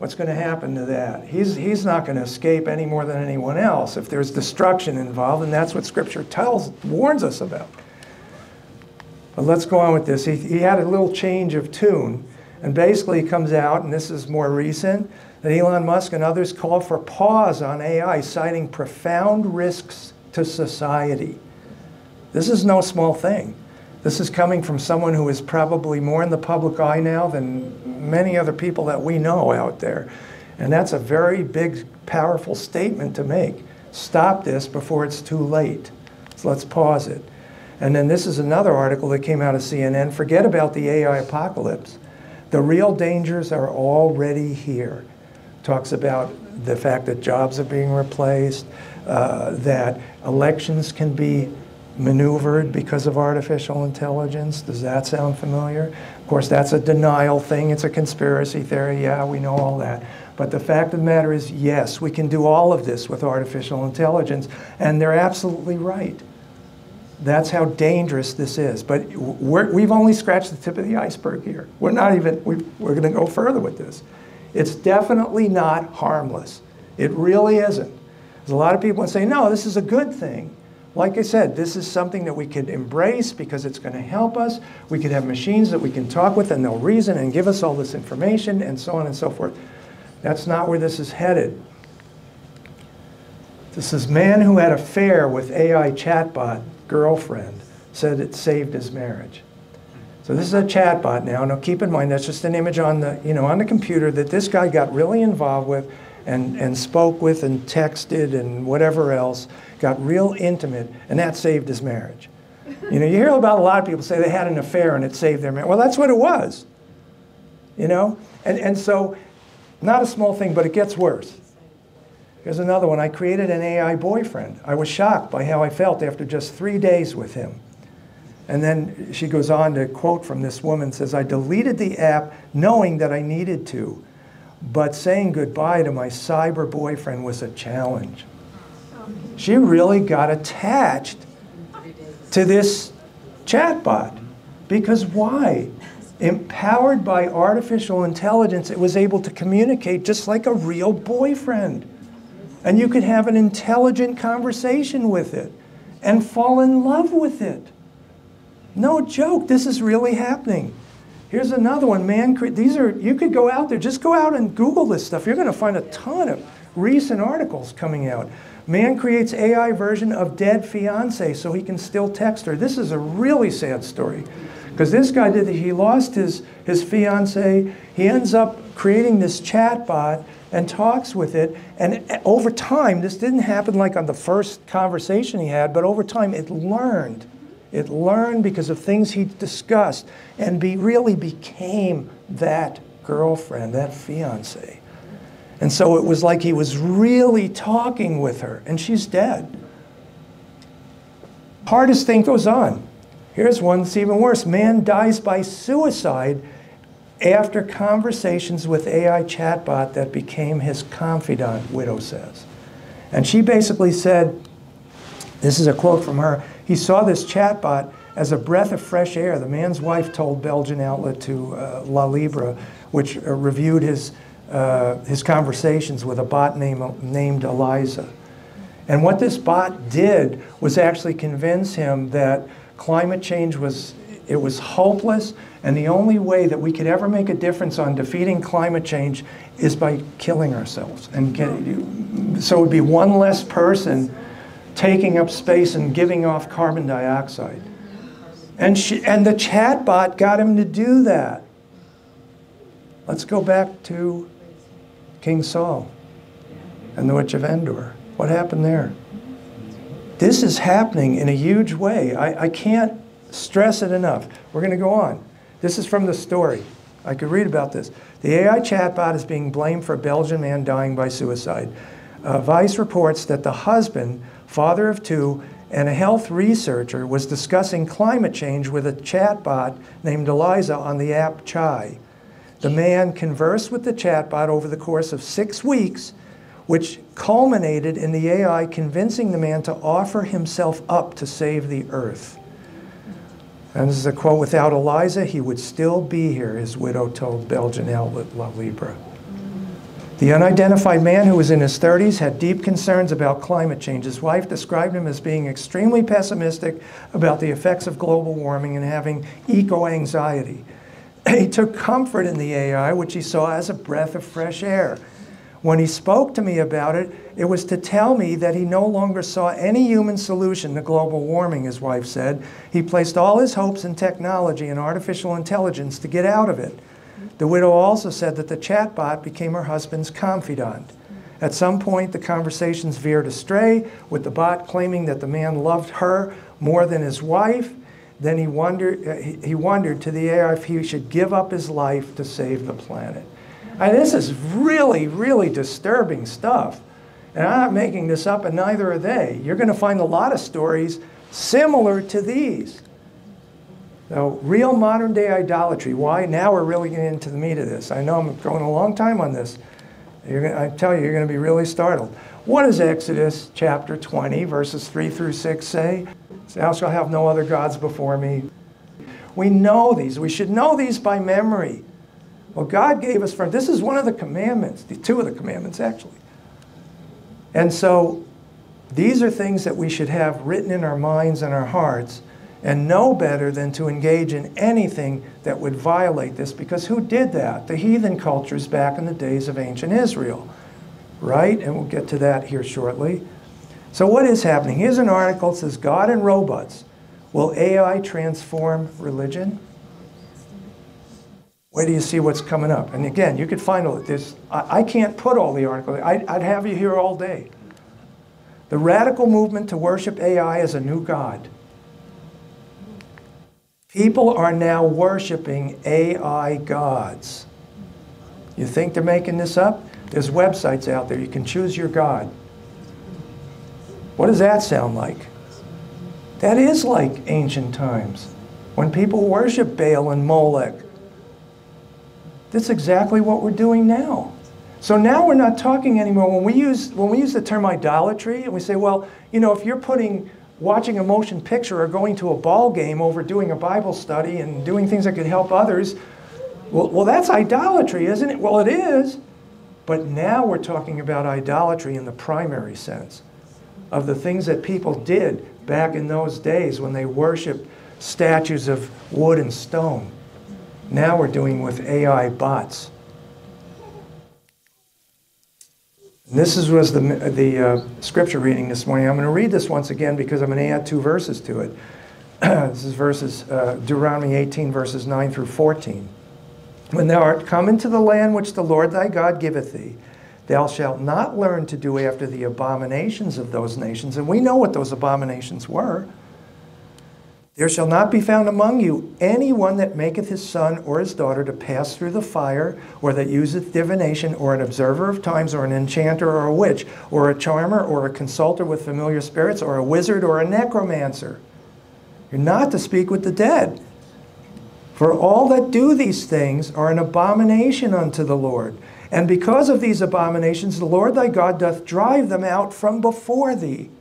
What's going to happen to that? He's, he's not going to escape any more than anyone else if there's destruction involved, and that's what Scripture tells, warns us about. But let's go on with this. He, he had a little change of tune, and basically he comes out, and this is more recent, that Elon Musk and others call for pause on AI, citing profound risks to society. This is no small thing. This is coming from someone who is probably more in the public eye now than many other people that we know out there. And that's a very big, powerful statement to make. Stop this before it's too late. So let's pause it. And then this is another article that came out of CNN. Forget about the AI apocalypse. The real dangers are already here. Talks about the fact that jobs are being replaced, uh, that elections can be maneuvered because of artificial intelligence. Does that sound familiar? Of course, that's a denial thing. It's a conspiracy theory. Yeah, we know all that. But the fact of the matter is, yes, we can do all of this with artificial intelligence, and they're absolutely right. That's how dangerous this is. But we have only scratched the tip of the iceberg here. We're not even, we, we're going to go further with this. It's definitely not harmless. It really isn't. There's a lot of people that say, no, this is a good thing. Like I said, this is something that we could embrace because it's going to help us. We could have machines that we can talk with and they'll reason and give us all this information and so on and so forth. That's not where this is headed. This is man who had affair with AI chatbot girlfriend said it saved his marriage. So this is a chatbot now. Now keep in mind that's just an image on the you know on the computer that this guy got really involved with and, and spoke with and texted and whatever else, got real intimate, and that saved his marriage. You know, you hear about a lot of people say they had an affair and it saved their marriage. Well, that's what it was. You know? And, and so, not a small thing, but it gets worse. Here's another one. I created an AI boyfriend. I was shocked by how I felt after just three days with him. And then she goes on to quote from this woman says, I deleted the app knowing that I needed to, but saying goodbye to my cyber boyfriend was a challenge. She really got attached to this chatbot. Because why? Empowered by artificial intelligence, it was able to communicate just like a real boyfriend. And you could have an intelligent conversation with it and fall in love with it. No joke, this is really happening. Here's another one, man. These are, you could go out there, just go out and Google this stuff. You're going to find a ton of recent articles coming out. Man creates AI version of dead fiance so he can still text her. This is a really sad story. Because this guy did, he lost his, his fiance. He ends up creating this chat bot and talks with it. And eh, over time, this didn't happen like on the first conversation he had, but over time it learned. It learned because of things he discussed and be, really became that girlfriend, that fiance. And so it was like he was really talking with her, and she's dead. Hardest thing goes on. Here's one that's even worse. Man dies by suicide after conversations with AI chatbot that became his confidant, widow says. And she basically said, this is a quote from her, he saw this chatbot as a breath of fresh air. The man's wife told Belgian outlet to uh, La Libre, which uh, reviewed his, uh, his conversations with a bot name, named Eliza. And what this bot did was actually convince him that climate change was it was hopeless, and the only way that we could ever make a difference on defeating climate change is by killing ourselves. And get, so it would be one less person taking up space and giving off carbon dioxide. And, she, and the chatbot got him to do that. Let's go back to King Saul and the Witch of Endor. What happened there? This is happening in a huge way. I, I can't stress it enough. We're going to go on. This is from the story. I could read about this. The AI chatbot is being blamed for a Belgian man dying by suicide. Uh, Vice reports that the husband, father of two, and a health researcher was discussing climate change with a chatbot named Eliza on the app Chai. The man conversed with the chatbot over the course of six weeks, which culminated in the AI convincing the man to offer himself up to save the earth. And this is a quote, without Eliza, he would still be here, his widow told Belgian outlet La Libre. The unidentified man who was in his 30s had deep concerns about climate change. His wife described him as being extremely pessimistic about the effects of global warming and having eco-anxiety. He took comfort in the AI, which he saw as a breath of fresh air. When he spoke to me about it, it was to tell me that he no longer saw any human solution to global warming, his wife said. He placed all his hopes in technology and artificial intelligence to get out of it. The widow also said that the chatbot became her husband's confidant. At some point, the conversations veered astray, with the bot claiming that the man loved her more than his wife. Then he wondered, uh, he wondered to the AI if he should give up his life to save the planet. And this is really, really disturbing stuff. And I'm not making this up, and neither are they. You're going to find a lot of stories similar to these. So, real modern day idolatry. Why? Now we're really getting into the meat of this. I know I'm going a long time on this. Gonna, I tell you, you're going to be really startled. What does Exodus chapter 20, verses 3 through 6 say? Thou shalt have no other gods before me. We know these. We should know these by memory. Well, God gave us from this is one of the commandments, the two of the commandments actually. And so these are things that we should have written in our minds and our hearts and know better than to engage in anything that would violate this because who did that? The heathen cultures back in the days of ancient Israel, right? And we'll get to that here shortly. So what is happening? Here's an article that says God and robots. Will AI transform religion? Where do you see what's coming up? And again, you could find all this. I, I can't put all the articles. I, I'd have you here all day. The radical movement to worship AI as a new God. People are now worshiping AI gods. You think they're making this up? There's websites out there. You can choose your God. What does that sound like? That is like ancient times when people worship Baal and Molech that's exactly what we're doing now. So now we're not talking anymore. When we use when we use the term idolatry, and we say, well, you know, if you're putting watching a motion picture or going to a ball game over doing a Bible study and doing things that could help others, well, well, that's idolatry, isn't it? Well, it is. But now we're talking about idolatry in the primary sense of the things that people did back in those days when they worshiped statues of wood and stone. Now we're doing with AI bots. And this is, was the, the uh, scripture reading this morning. I'm going to read this once again because I'm going to add two verses to it. this is verses, uh, Deuteronomy 18, verses 9 through 14. When thou art come into the land which the Lord thy God giveth thee, thou shalt not learn to do after the abominations of those nations. And we know what those abominations were there shall not be found among you any one that maketh his son or his daughter to pass through the fire, or that useth divination, or an observer of times, or an enchanter, or a witch, or a charmer, or a consulter with familiar spirits, or a wizard, or a necromancer. You're not to speak with the dead. For all that do these things are an abomination unto the Lord. And because of these abominations, the Lord thy God doth drive them out from before thee.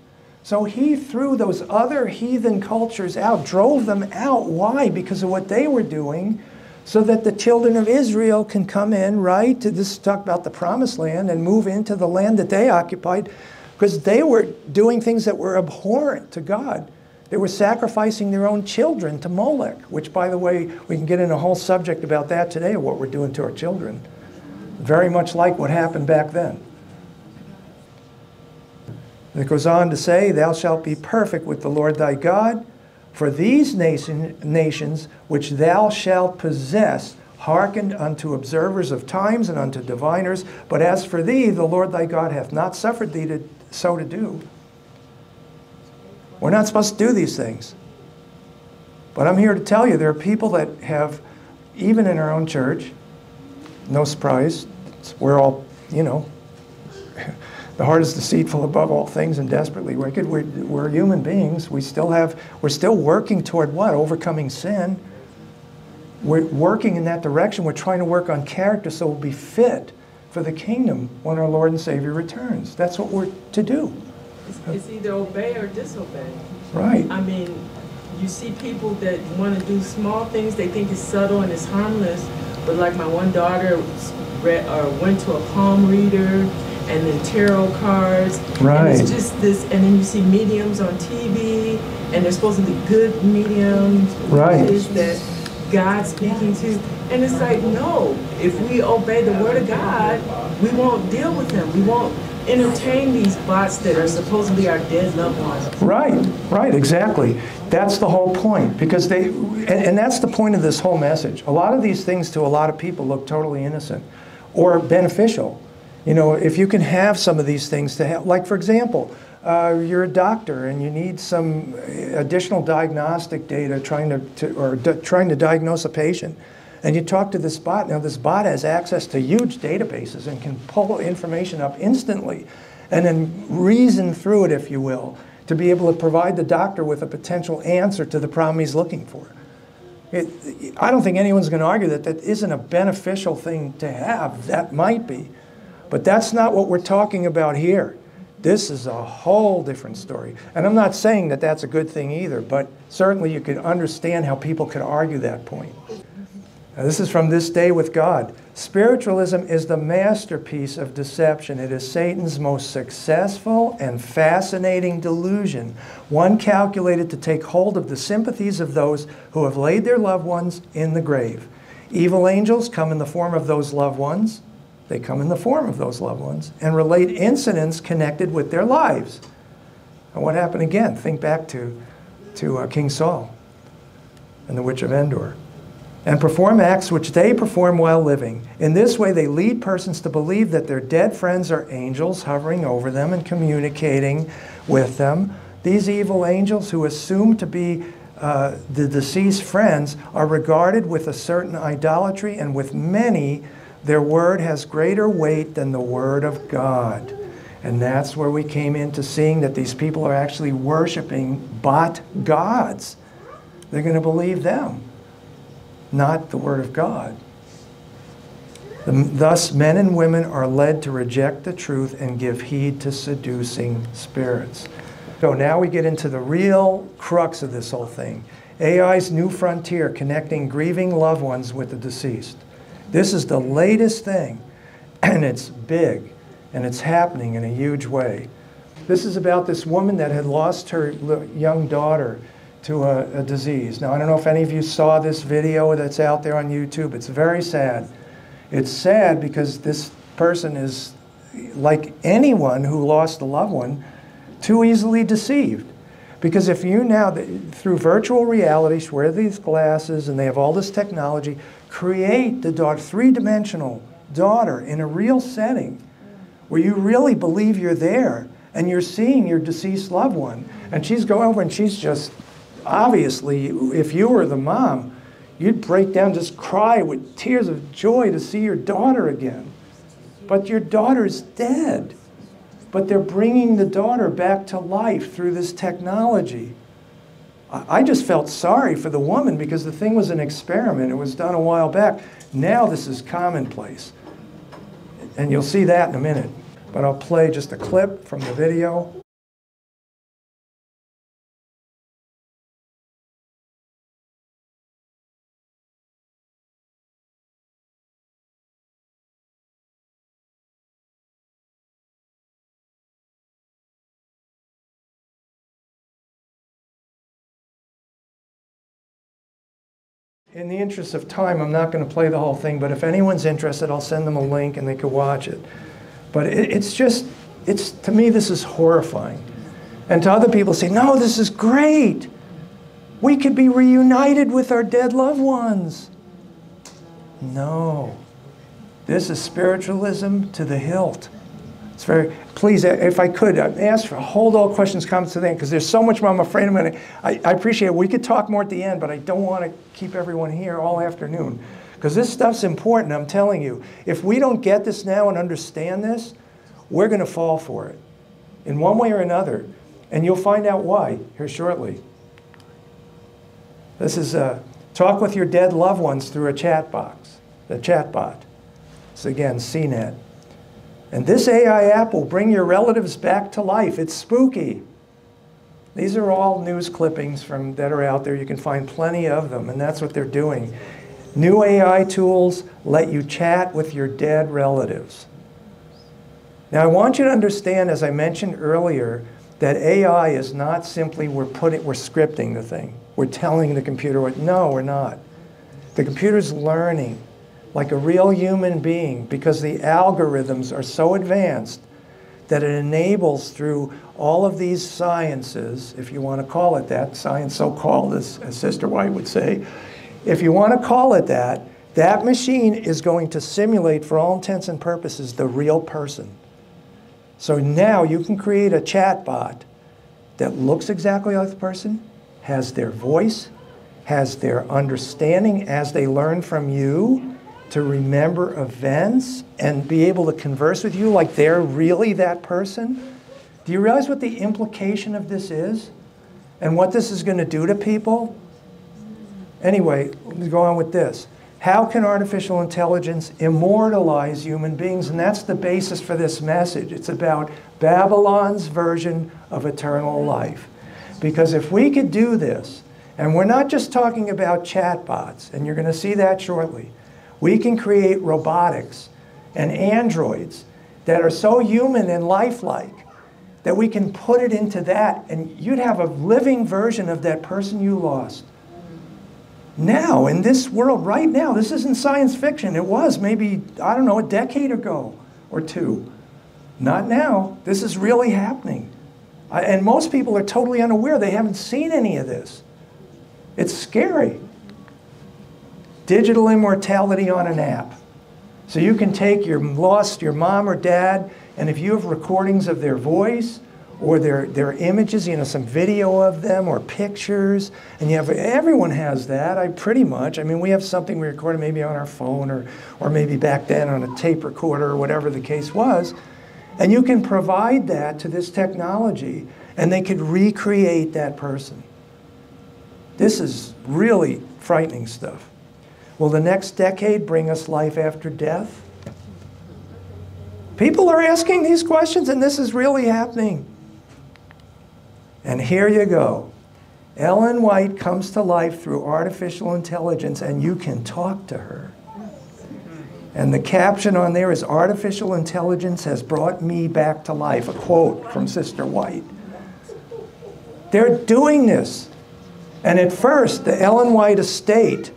So he threw those other heathen cultures out, drove them out. Why? Because of what they were doing, so that the children of Israel can come in, right? To this talk about the promised land and move into the land that they occupied, because they were doing things that were abhorrent to God. They were sacrificing their own children to Molech, which, by the way, we can get in a whole subject about that today, of what we're doing to our children. Very much like what happened back then. It goes on to say, Thou shalt be perfect with the Lord thy God, for these nation, nations which thou shalt possess hearkened unto observers of times and unto diviners. But as for thee, the Lord thy God hath not suffered thee to, so to do. We're not supposed to do these things. But I'm here to tell you there are people that have, even in our own church, no surprise, we're all, you know, the heart is deceitful above all things and desperately wicked. We're, we're human beings. We still have, we're still working toward what? Overcoming sin. We're working in that direction. We're trying to work on character so we'll be fit for the kingdom when our Lord and Savior returns. That's what we're to do. It's, it's either obey or disobey. Right. I mean, you see people that want to do small things they think it's subtle and it's harmless, but like my one daughter read, or went to a palm reader and then tarot cards. Right. And it's just this, and then you see mediums on TV, and they're supposed to be good mediums. Right. Is that God speaking to? And it's like, no, if we obey the word of God, we won't deal with them. We won't entertain these bots that are supposedly our dead loved ones. Right, right, exactly. That's the whole point. Because they, and, and that's the point of this whole message. A lot of these things to a lot of people look totally innocent or beneficial. You know, if you can have some of these things to help, like for example, uh, you're a doctor and you need some additional diagnostic data trying to, to or trying to diagnose a patient. And you talk to this bot. Now, this bot has access to huge databases and can pull information up instantly and then reason through it, if you will, to be able to provide the doctor with a potential answer to the problem he's looking for. It, I don't think anyone's going to argue that that isn't a beneficial thing to have. That might be. But that's not what we're talking about here. This is a whole different story. And I'm not saying that that's a good thing either, but certainly you could understand how people could argue that point. Now, this is from This Day with God. Spiritualism is the masterpiece of deception. It is Satan's most successful and fascinating delusion, one calculated to take hold of the sympathies of those who have laid their loved ones in the grave. Evil angels come in the form of those loved ones. They come in the form of those loved ones and relate incidents connected with their lives. And what happened again? Think back to, to uh, King Saul and the Witch of Endor and perform acts which they perform while living. In this way, they lead persons to believe that their dead friends are angels hovering over them and communicating with them. These evil angels, who assume to be uh, the deceased friends, are regarded with a certain idolatry, and with many, their word has greater weight than the word of God. And that's where we came into seeing that these people are actually worshiping bot gods. They're going to believe them not the Word of God. Thus, men and women are led to reject the truth and give heed to seducing spirits. So now we get into the real crux of this whole thing AI's new frontier connecting grieving loved ones with the deceased. This is the latest thing, and it's big, and it's happening in a huge way. This is about this woman that had lost her young daughter to a, a, disease. Now, I don't know if any of you saw this video that's out there on YouTube. It's very sad. It's sad because this person is, like anyone who lost a loved one, too easily deceived. Because if you now, through virtual reality, wear these glasses and they have all this technology, create the three-dimensional daughter in a real setting where you really believe you're there and you're seeing your deceased loved one. And she's going over and she's just obviously, if you were the mom, you'd break down, just cry with tears of joy to see your daughter again. But your daughter's dead. But they're bringing the daughter back to life through this technology. I just felt sorry for the woman because the thing was an experiment. It was done a while back. Now this is commonplace. And you'll see that in a minute. But I'll play just a clip from the video. In the interest of time, I'm not going to play the whole thing, but if anyone's interested, I'll send them a link and they could watch it. But it, it's just, it's, to me, this is horrifying. And to other people say, no, this is great. We could be reunited with our dead loved ones. No. This is spiritualism to the hilt. It's very, please, if I could, ask for, hold all questions, comments to the end, because there's so much more I'm afraid I'm going to, I, appreciate it. We could talk more at the end, but I don't want to keep everyone here all afternoon. Because this stuff's important, I'm telling you. If we don't get this now and understand this, we're going to fall for it in one way or another. And you'll find out why here shortly. This is uh, talk with your dead loved ones through a chat box, the chat bot. So again, CNET. And this AI app will bring your relatives back to life. It's spooky. These are all news clippings from that are out there. You can find plenty of them, and that's what they're doing. New AI tools let you chat with your dead relatives. Now, I want you to understand, as I mentioned earlier, that AI is not simply we're putting, we're scripting the thing. We're telling the computer what. No, we're not. The computer's learning like a real human being because the algorithms are so advanced that it enables through all of these sciences, if you want to call it that, science so called, as, as Sister White would say, if you want to call it that, that machine is going to simulate, for all intents and purposes, the real person. So now you can create a chatbot that looks exactly like the person, has their voice, has their understanding as they learn from you to remember events and be able to converse with you like they're really that person. Do you realize what the implication of this is? And what this is going to do to people? Anyway, let me go on with this. How can artificial intelligence immortalize human beings? And that's the basis for this message. It's about Babylon's version of eternal life. Because if we could do this, and we're not just talking about chatbots, and you're going to see that shortly, we can create robotics and androids that are so human and lifelike that we can put it into that, and you'd have a living version of that person you lost now, in this world, right now, this isn't science fiction. It was maybe, I don't know, a decade ago or two. Not now. This is really happening. And most people are totally unaware. They haven't seen any of this. It's scary. Digital immortality on an app. So you can take your lost, your mom or dad, and if you have recordings of their voice, or their, their images, you know, some video of them or pictures. And you have, everyone has that, I pretty much. I mean, we have something we recorded maybe on our phone or, or maybe back then on a tape recorder or whatever the case was. And you can provide that to this technology and they could recreate that person. This is really frightening stuff. Will the next decade bring us life after death? People are asking these questions, and this is really happening. And here you go. Ellen White comes to life through artificial intelligence, and you can talk to her. And the caption on there is Artificial intelligence has brought me back to life, a quote from Sister White. They're doing this. And at first, the Ellen White estate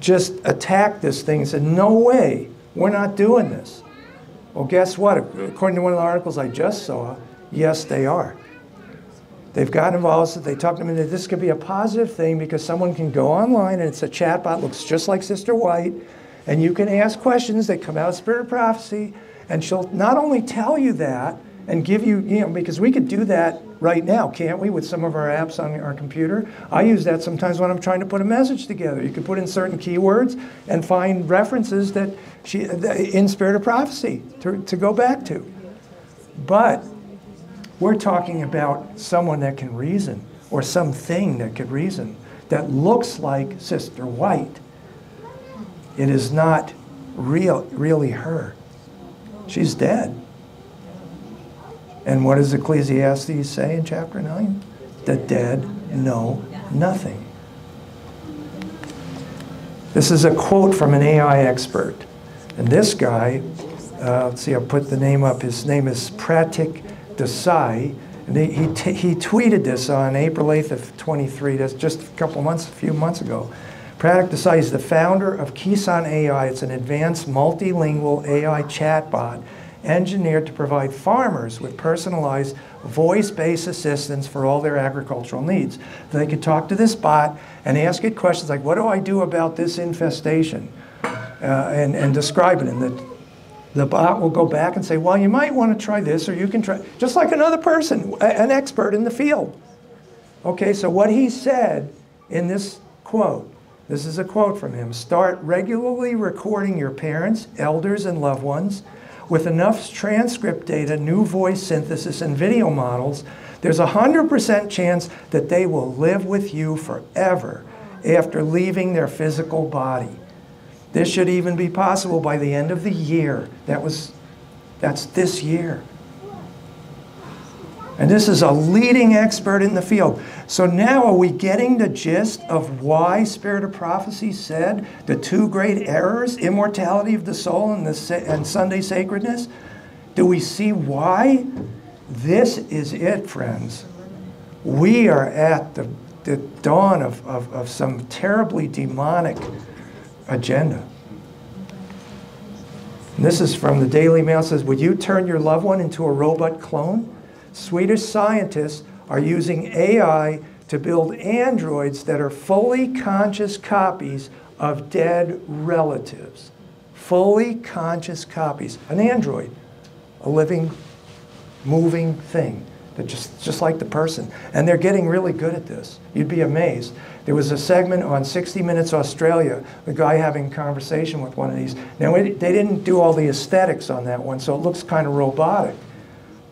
just attacked this thing and said, No way, we're not doing this. Well, guess what? According to one of the articles I just saw, yes, they are. They've gotten involved, so they talked to me that this could be a positive thing because someone can go online and it's a chatbot, looks just like Sister White, and you can ask questions that come out of Spirit of Prophecy, and she'll not only tell you that and give you, you know, because we could do that right now, can't we, with some of our apps on our computer? I use that sometimes when I'm trying to put a message together. You can put in certain keywords and find references that she, in Spirit of Prophecy to, to go back to. But we're talking about someone that can reason or something that could reason that looks like Sister White. It is not real, really her. She's dead. And what does Ecclesiastes say in chapter 9? The dead know nothing. This is a quote from an AI expert. And this guy, uh, let's see, I'll put the name up. His name is Pratik Desai, and he, he, he tweeted this on April 8th of 23, that's just a couple months, a few months ago. Pratik Desai is the founder of Kisan AI. It's an advanced multilingual AI chatbot engineered to provide farmers with personalized voice-based assistance for all their agricultural needs. They could talk to this bot and ask it questions like, what do I do about this infestation? Uh, and, and describe it. And the the bot will go back and say, well, you might want to try this or you can try, just like another person, an expert in the field. Okay, so what he said in this quote, this is a quote from him start regularly recording your parents, elders, and loved ones with enough transcript data, new voice synthesis, and video models. There's a 100% chance that they will live with you forever after leaving their physical body. This should even be possible by the end of the year. That was, that's this year. And this is a leading expert in the field. So now are we getting the gist of why Spirit of Prophecy said the two great errors, immortality of the soul and, the, and Sunday sacredness? Do we see why? This is it, friends. We are at the the dawn of, of, of some terribly demonic agenda. And this is from the Daily Mail. It says, Would you turn your loved one into a robot clone? Swedish scientists are using AI to build androids that are fully conscious copies of dead relatives. Fully conscious copies. An android, a living, moving thing. That just, just like the person. And they're getting really good at this. You'd be amazed. There was a segment on 60 Minutes Australia, the guy having conversation with one of these. Now, they didn't do all the aesthetics on that one, so it looks kind of robotic.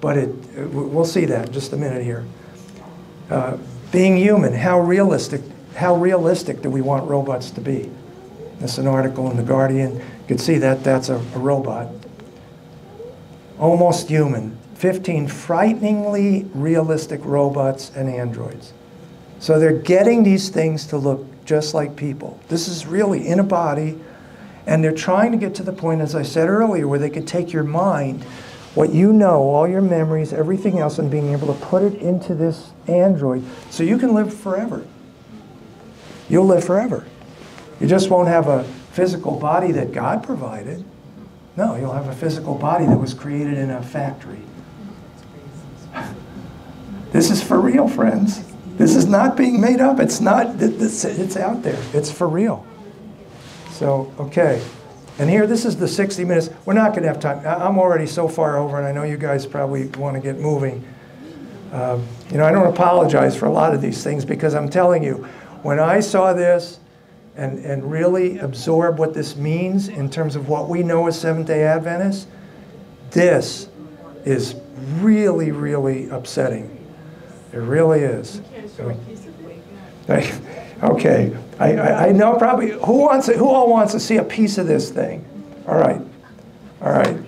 But it, we'll see that in just a minute here. Uh, being human, how realistic, how realistic do we want robots to be? This is an article in The Guardian. You can see that that's a, a robot. Almost human. 15 frighteningly realistic robots and androids. So they're getting these things to look just like people. This is really in a body, and they're trying to get to the point, as I said earlier, where they can take your mind, what you know, all your memories, everything else, and being able to put it into this android so you can live forever. You'll live forever. You just won't have a physical body that God provided. No, you'll have a physical body that was created in a factory. This is for real, friends. This is not being made up. It's not, it's, out there. It's for real. So, okay. And here, this is the 60 minutes. We're not going to have time. I'm already so far over, and I know you guys probably want to get moving. Um, you know, I don't apologize for a lot of these things because I'm telling you, when I saw this and, and really absorb what this means in terms of what we know as Seventh day Adventists, this is really, really upsetting. It really is. okay, I, I, I, know probably who wants to, who all wants to see a piece of this thing. All right, all right.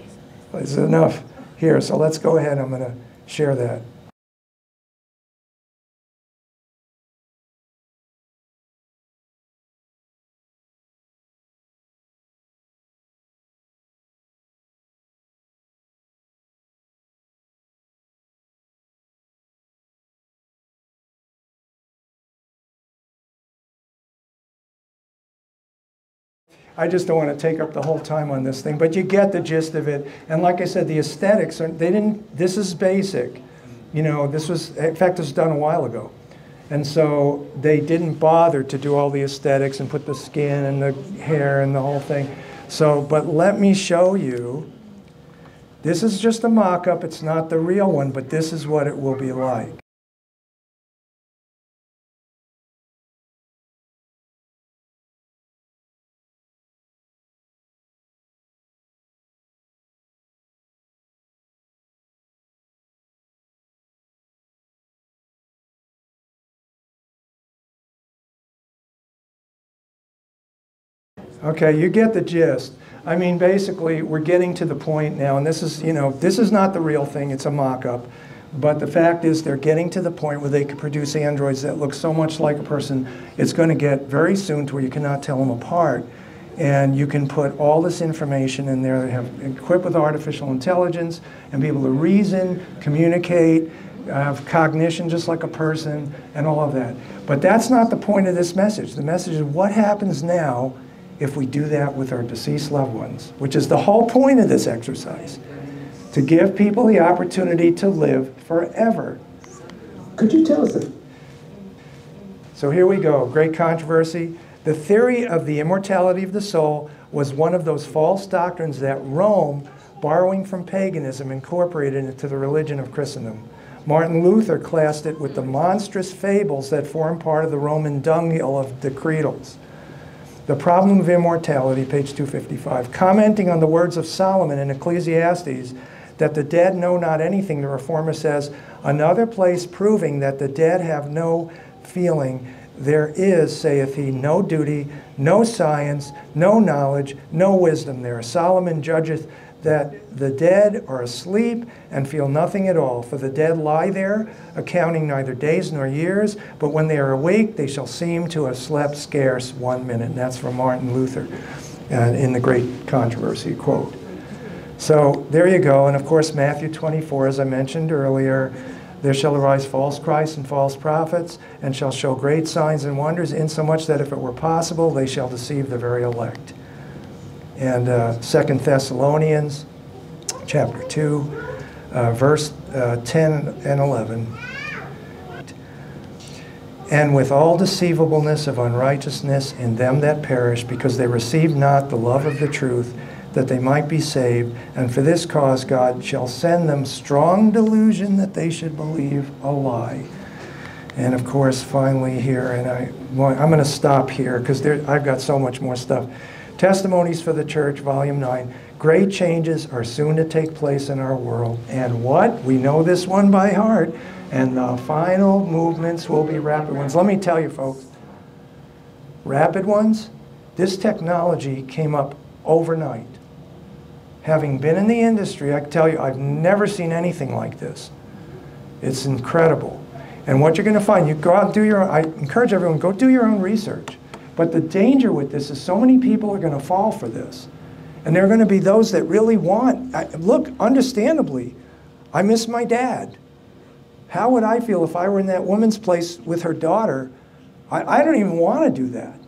This is enough here. So let's go ahead. I'm going to share that. I just don't want to take up the whole time on this thing, but you get the gist of it. And like I said, the aesthetics, are, they didn't, this is basic. You know, this was, in fact, this was done a while ago. And so they didn't bother to do all the aesthetics and put the skin and the hair and the whole thing. So, but let me show you. This is just a mock-up. It's not the real one, but this is what it will be like. Okay, you get the gist. I mean, basically, we're getting to the point now, and this is, you know, this is not the real thing, it's a mock-up. But the fact is they're getting to the point where they can produce androids that look so much like a person, it's going to get very soon to where you cannot tell them apart. And you can put all this information in there, they have equipped with artificial intelligence, and be able to reason, communicate, have cognition just like a person, and all of that. But that's not the point of this message. The message is what happens now if we do that with our deceased loved ones, which is the whole point of this exercise, to give people the opportunity to live forever. Could you tell us that? So here we go, great controversy. The theory of the immortality of the soul was one of those false doctrines that Rome, borrowing from paganism, incorporated into the religion of Christendom. Martin Luther classed it with the monstrous fables that form part of the Roman dunghill of decretals. The Problem of Immortality, page 255, commenting on the words of Solomon in Ecclesiastes that the dead know not anything, the Reformer says, Another place proving that the dead have no feeling. There is, saith he, no duty, no science, no knowledge, no wisdom there. Solomon judgeth that the dead are asleep and feel nothing at all. For the dead lie there, accounting neither days nor years, but when they are awake, they shall seem to have slept scarce one minute. And that's from Martin Luther uh, in the Great Controversy quote. So there you go. And of course, Matthew 24, as I mentioned earlier, There shall arise false Christs and false prophets, and shall show great signs and wonders, insomuch that if it were possible, they shall deceive the very elect. And uh, 2 Thessalonians chapter 2, uh, verse uh, 10 and 11. And with all deceivableness of unrighteousness in them that perish, because they receive not the love of the truth, that they might be saved. And for this cause God shall send them strong delusion that they should believe a lie. And of course, finally here, and I, I'm going to stop here because I've got so much more stuff. Testimonies for the Church, Volume 9. Great changes are soon to take place in our world. And what? We know this one by heart. And the final movements will be rapid ones. Let me tell you, folks, rapid ones, this technology came up overnight. Having been in the industry, I can tell you, I've never seen anything like this. It's incredible. And what you're going to find, you go out and do your I encourage everyone, go do your own research. But the danger with this is so many people are going to fall for this. And there are going to be those that really want, look, understandably, I miss my dad. How would I feel if I were in that woman's place with her daughter? I, I don't even want to do that.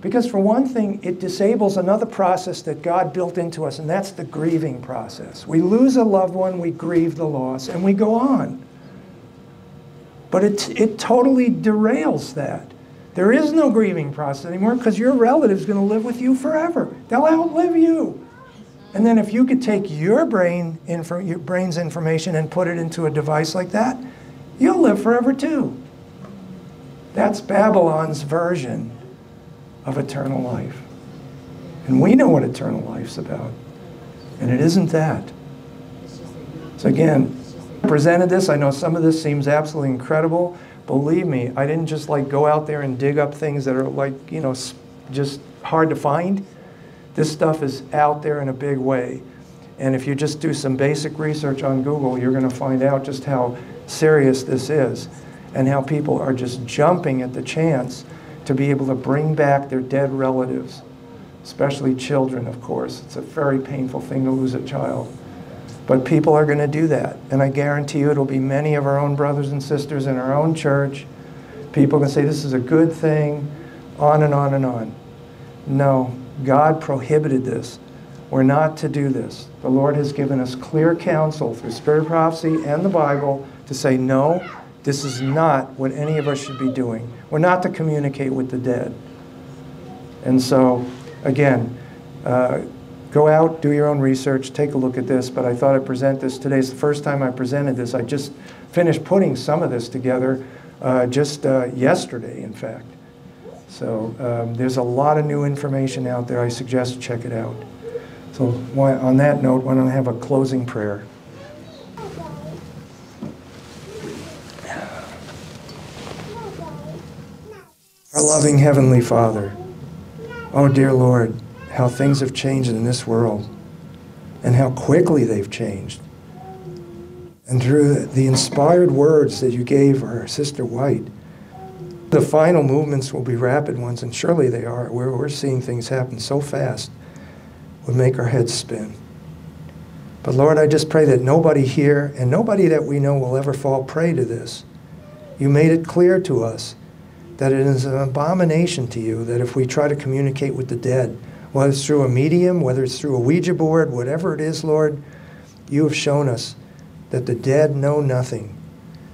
Because, for one thing, it disables another process that God built into us, and that's the grieving process. We lose a loved one, we grieve the loss, and we go on. But it, it totally derails that. There is no grieving process anymore because your relative's going to live with you forever. They'll outlive you. And then if you could take your brain info, your brain's information and put it into a device like that, you'll live forever too. That's Babylon's version of eternal life. And we know what eternal life's about. And it isn't that. So again, presented this. I know some of this seems absolutely incredible. Believe me, I didn't just like go out there and dig up things that are like, you know, just hard to find. This stuff is out there in a big way. And if you just do some basic research on Google, you're going to find out just how serious this is and how people are just jumping at the chance to be able to bring back their dead relatives, especially children, of course. It's a very painful thing to lose a child. But people are going to do that. And I guarantee you it'll be many of our own brothers and sisters in our own church. People can say this is a good thing, on and on and on. No, God prohibited this. We're not to do this. The Lord has given us clear counsel through spirit prophecy and the Bible to say, no, this is not what any of us should be doing. We're not to communicate with the dead. And so, again, uh, go out, do your own research, take a look at this. But I thought I'd present this today. It's the first time I presented this. I just finished putting some of this together uh, just uh, yesterday, in fact. So um, there's a lot of new information out there. I suggest check it out. So why, on that note, why don't I have a closing prayer? Our loving Heavenly Father, oh dear Lord, how things have changed in this world and how quickly they've changed. And through the inspired words that you gave our sister White, the final movements will be rapid ones, and surely they are. We're, we're seeing things happen so fast, would make our heads spin. But Lord, I just pray that nobody here and nobody that we know will ever fall prey to this. You made it clear to us that it is an abomination to you that if we try to communicate with the dead, whether it's through a medium, whether it's through a Ouija board, whatever it is, Lord, you have shown us that the dead know nothing.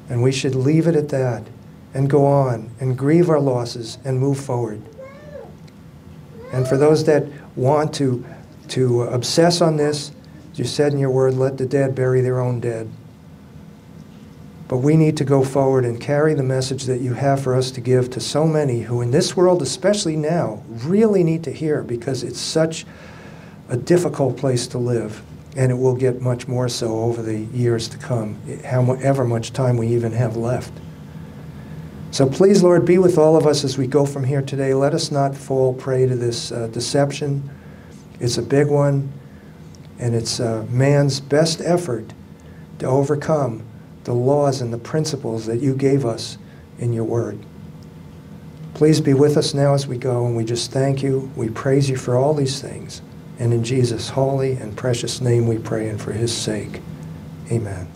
And we should leave it at that and go on and grieve our losses and move forward. And for those that want to, to obsess on this, you said in your word, let the dead bury their own dead. But we need to go forward and carry the message that you have for us to give to so many who, in this world, especially now, really need to hear because it's such a difficult place to live. And it will get much more so over the years to come, however much time we even have left. So please, Lord, be with all of us as we go from here today. Let us not fall prey to this uh, deception. It's a big one, and it's uh, man's best effort to overcome the laws and the principles that you gave us in your word. Please be with us now as we go, and we just thank you. We praise you for all these things. And in Jesus' holy and precious name we pray, and for his sake, amen.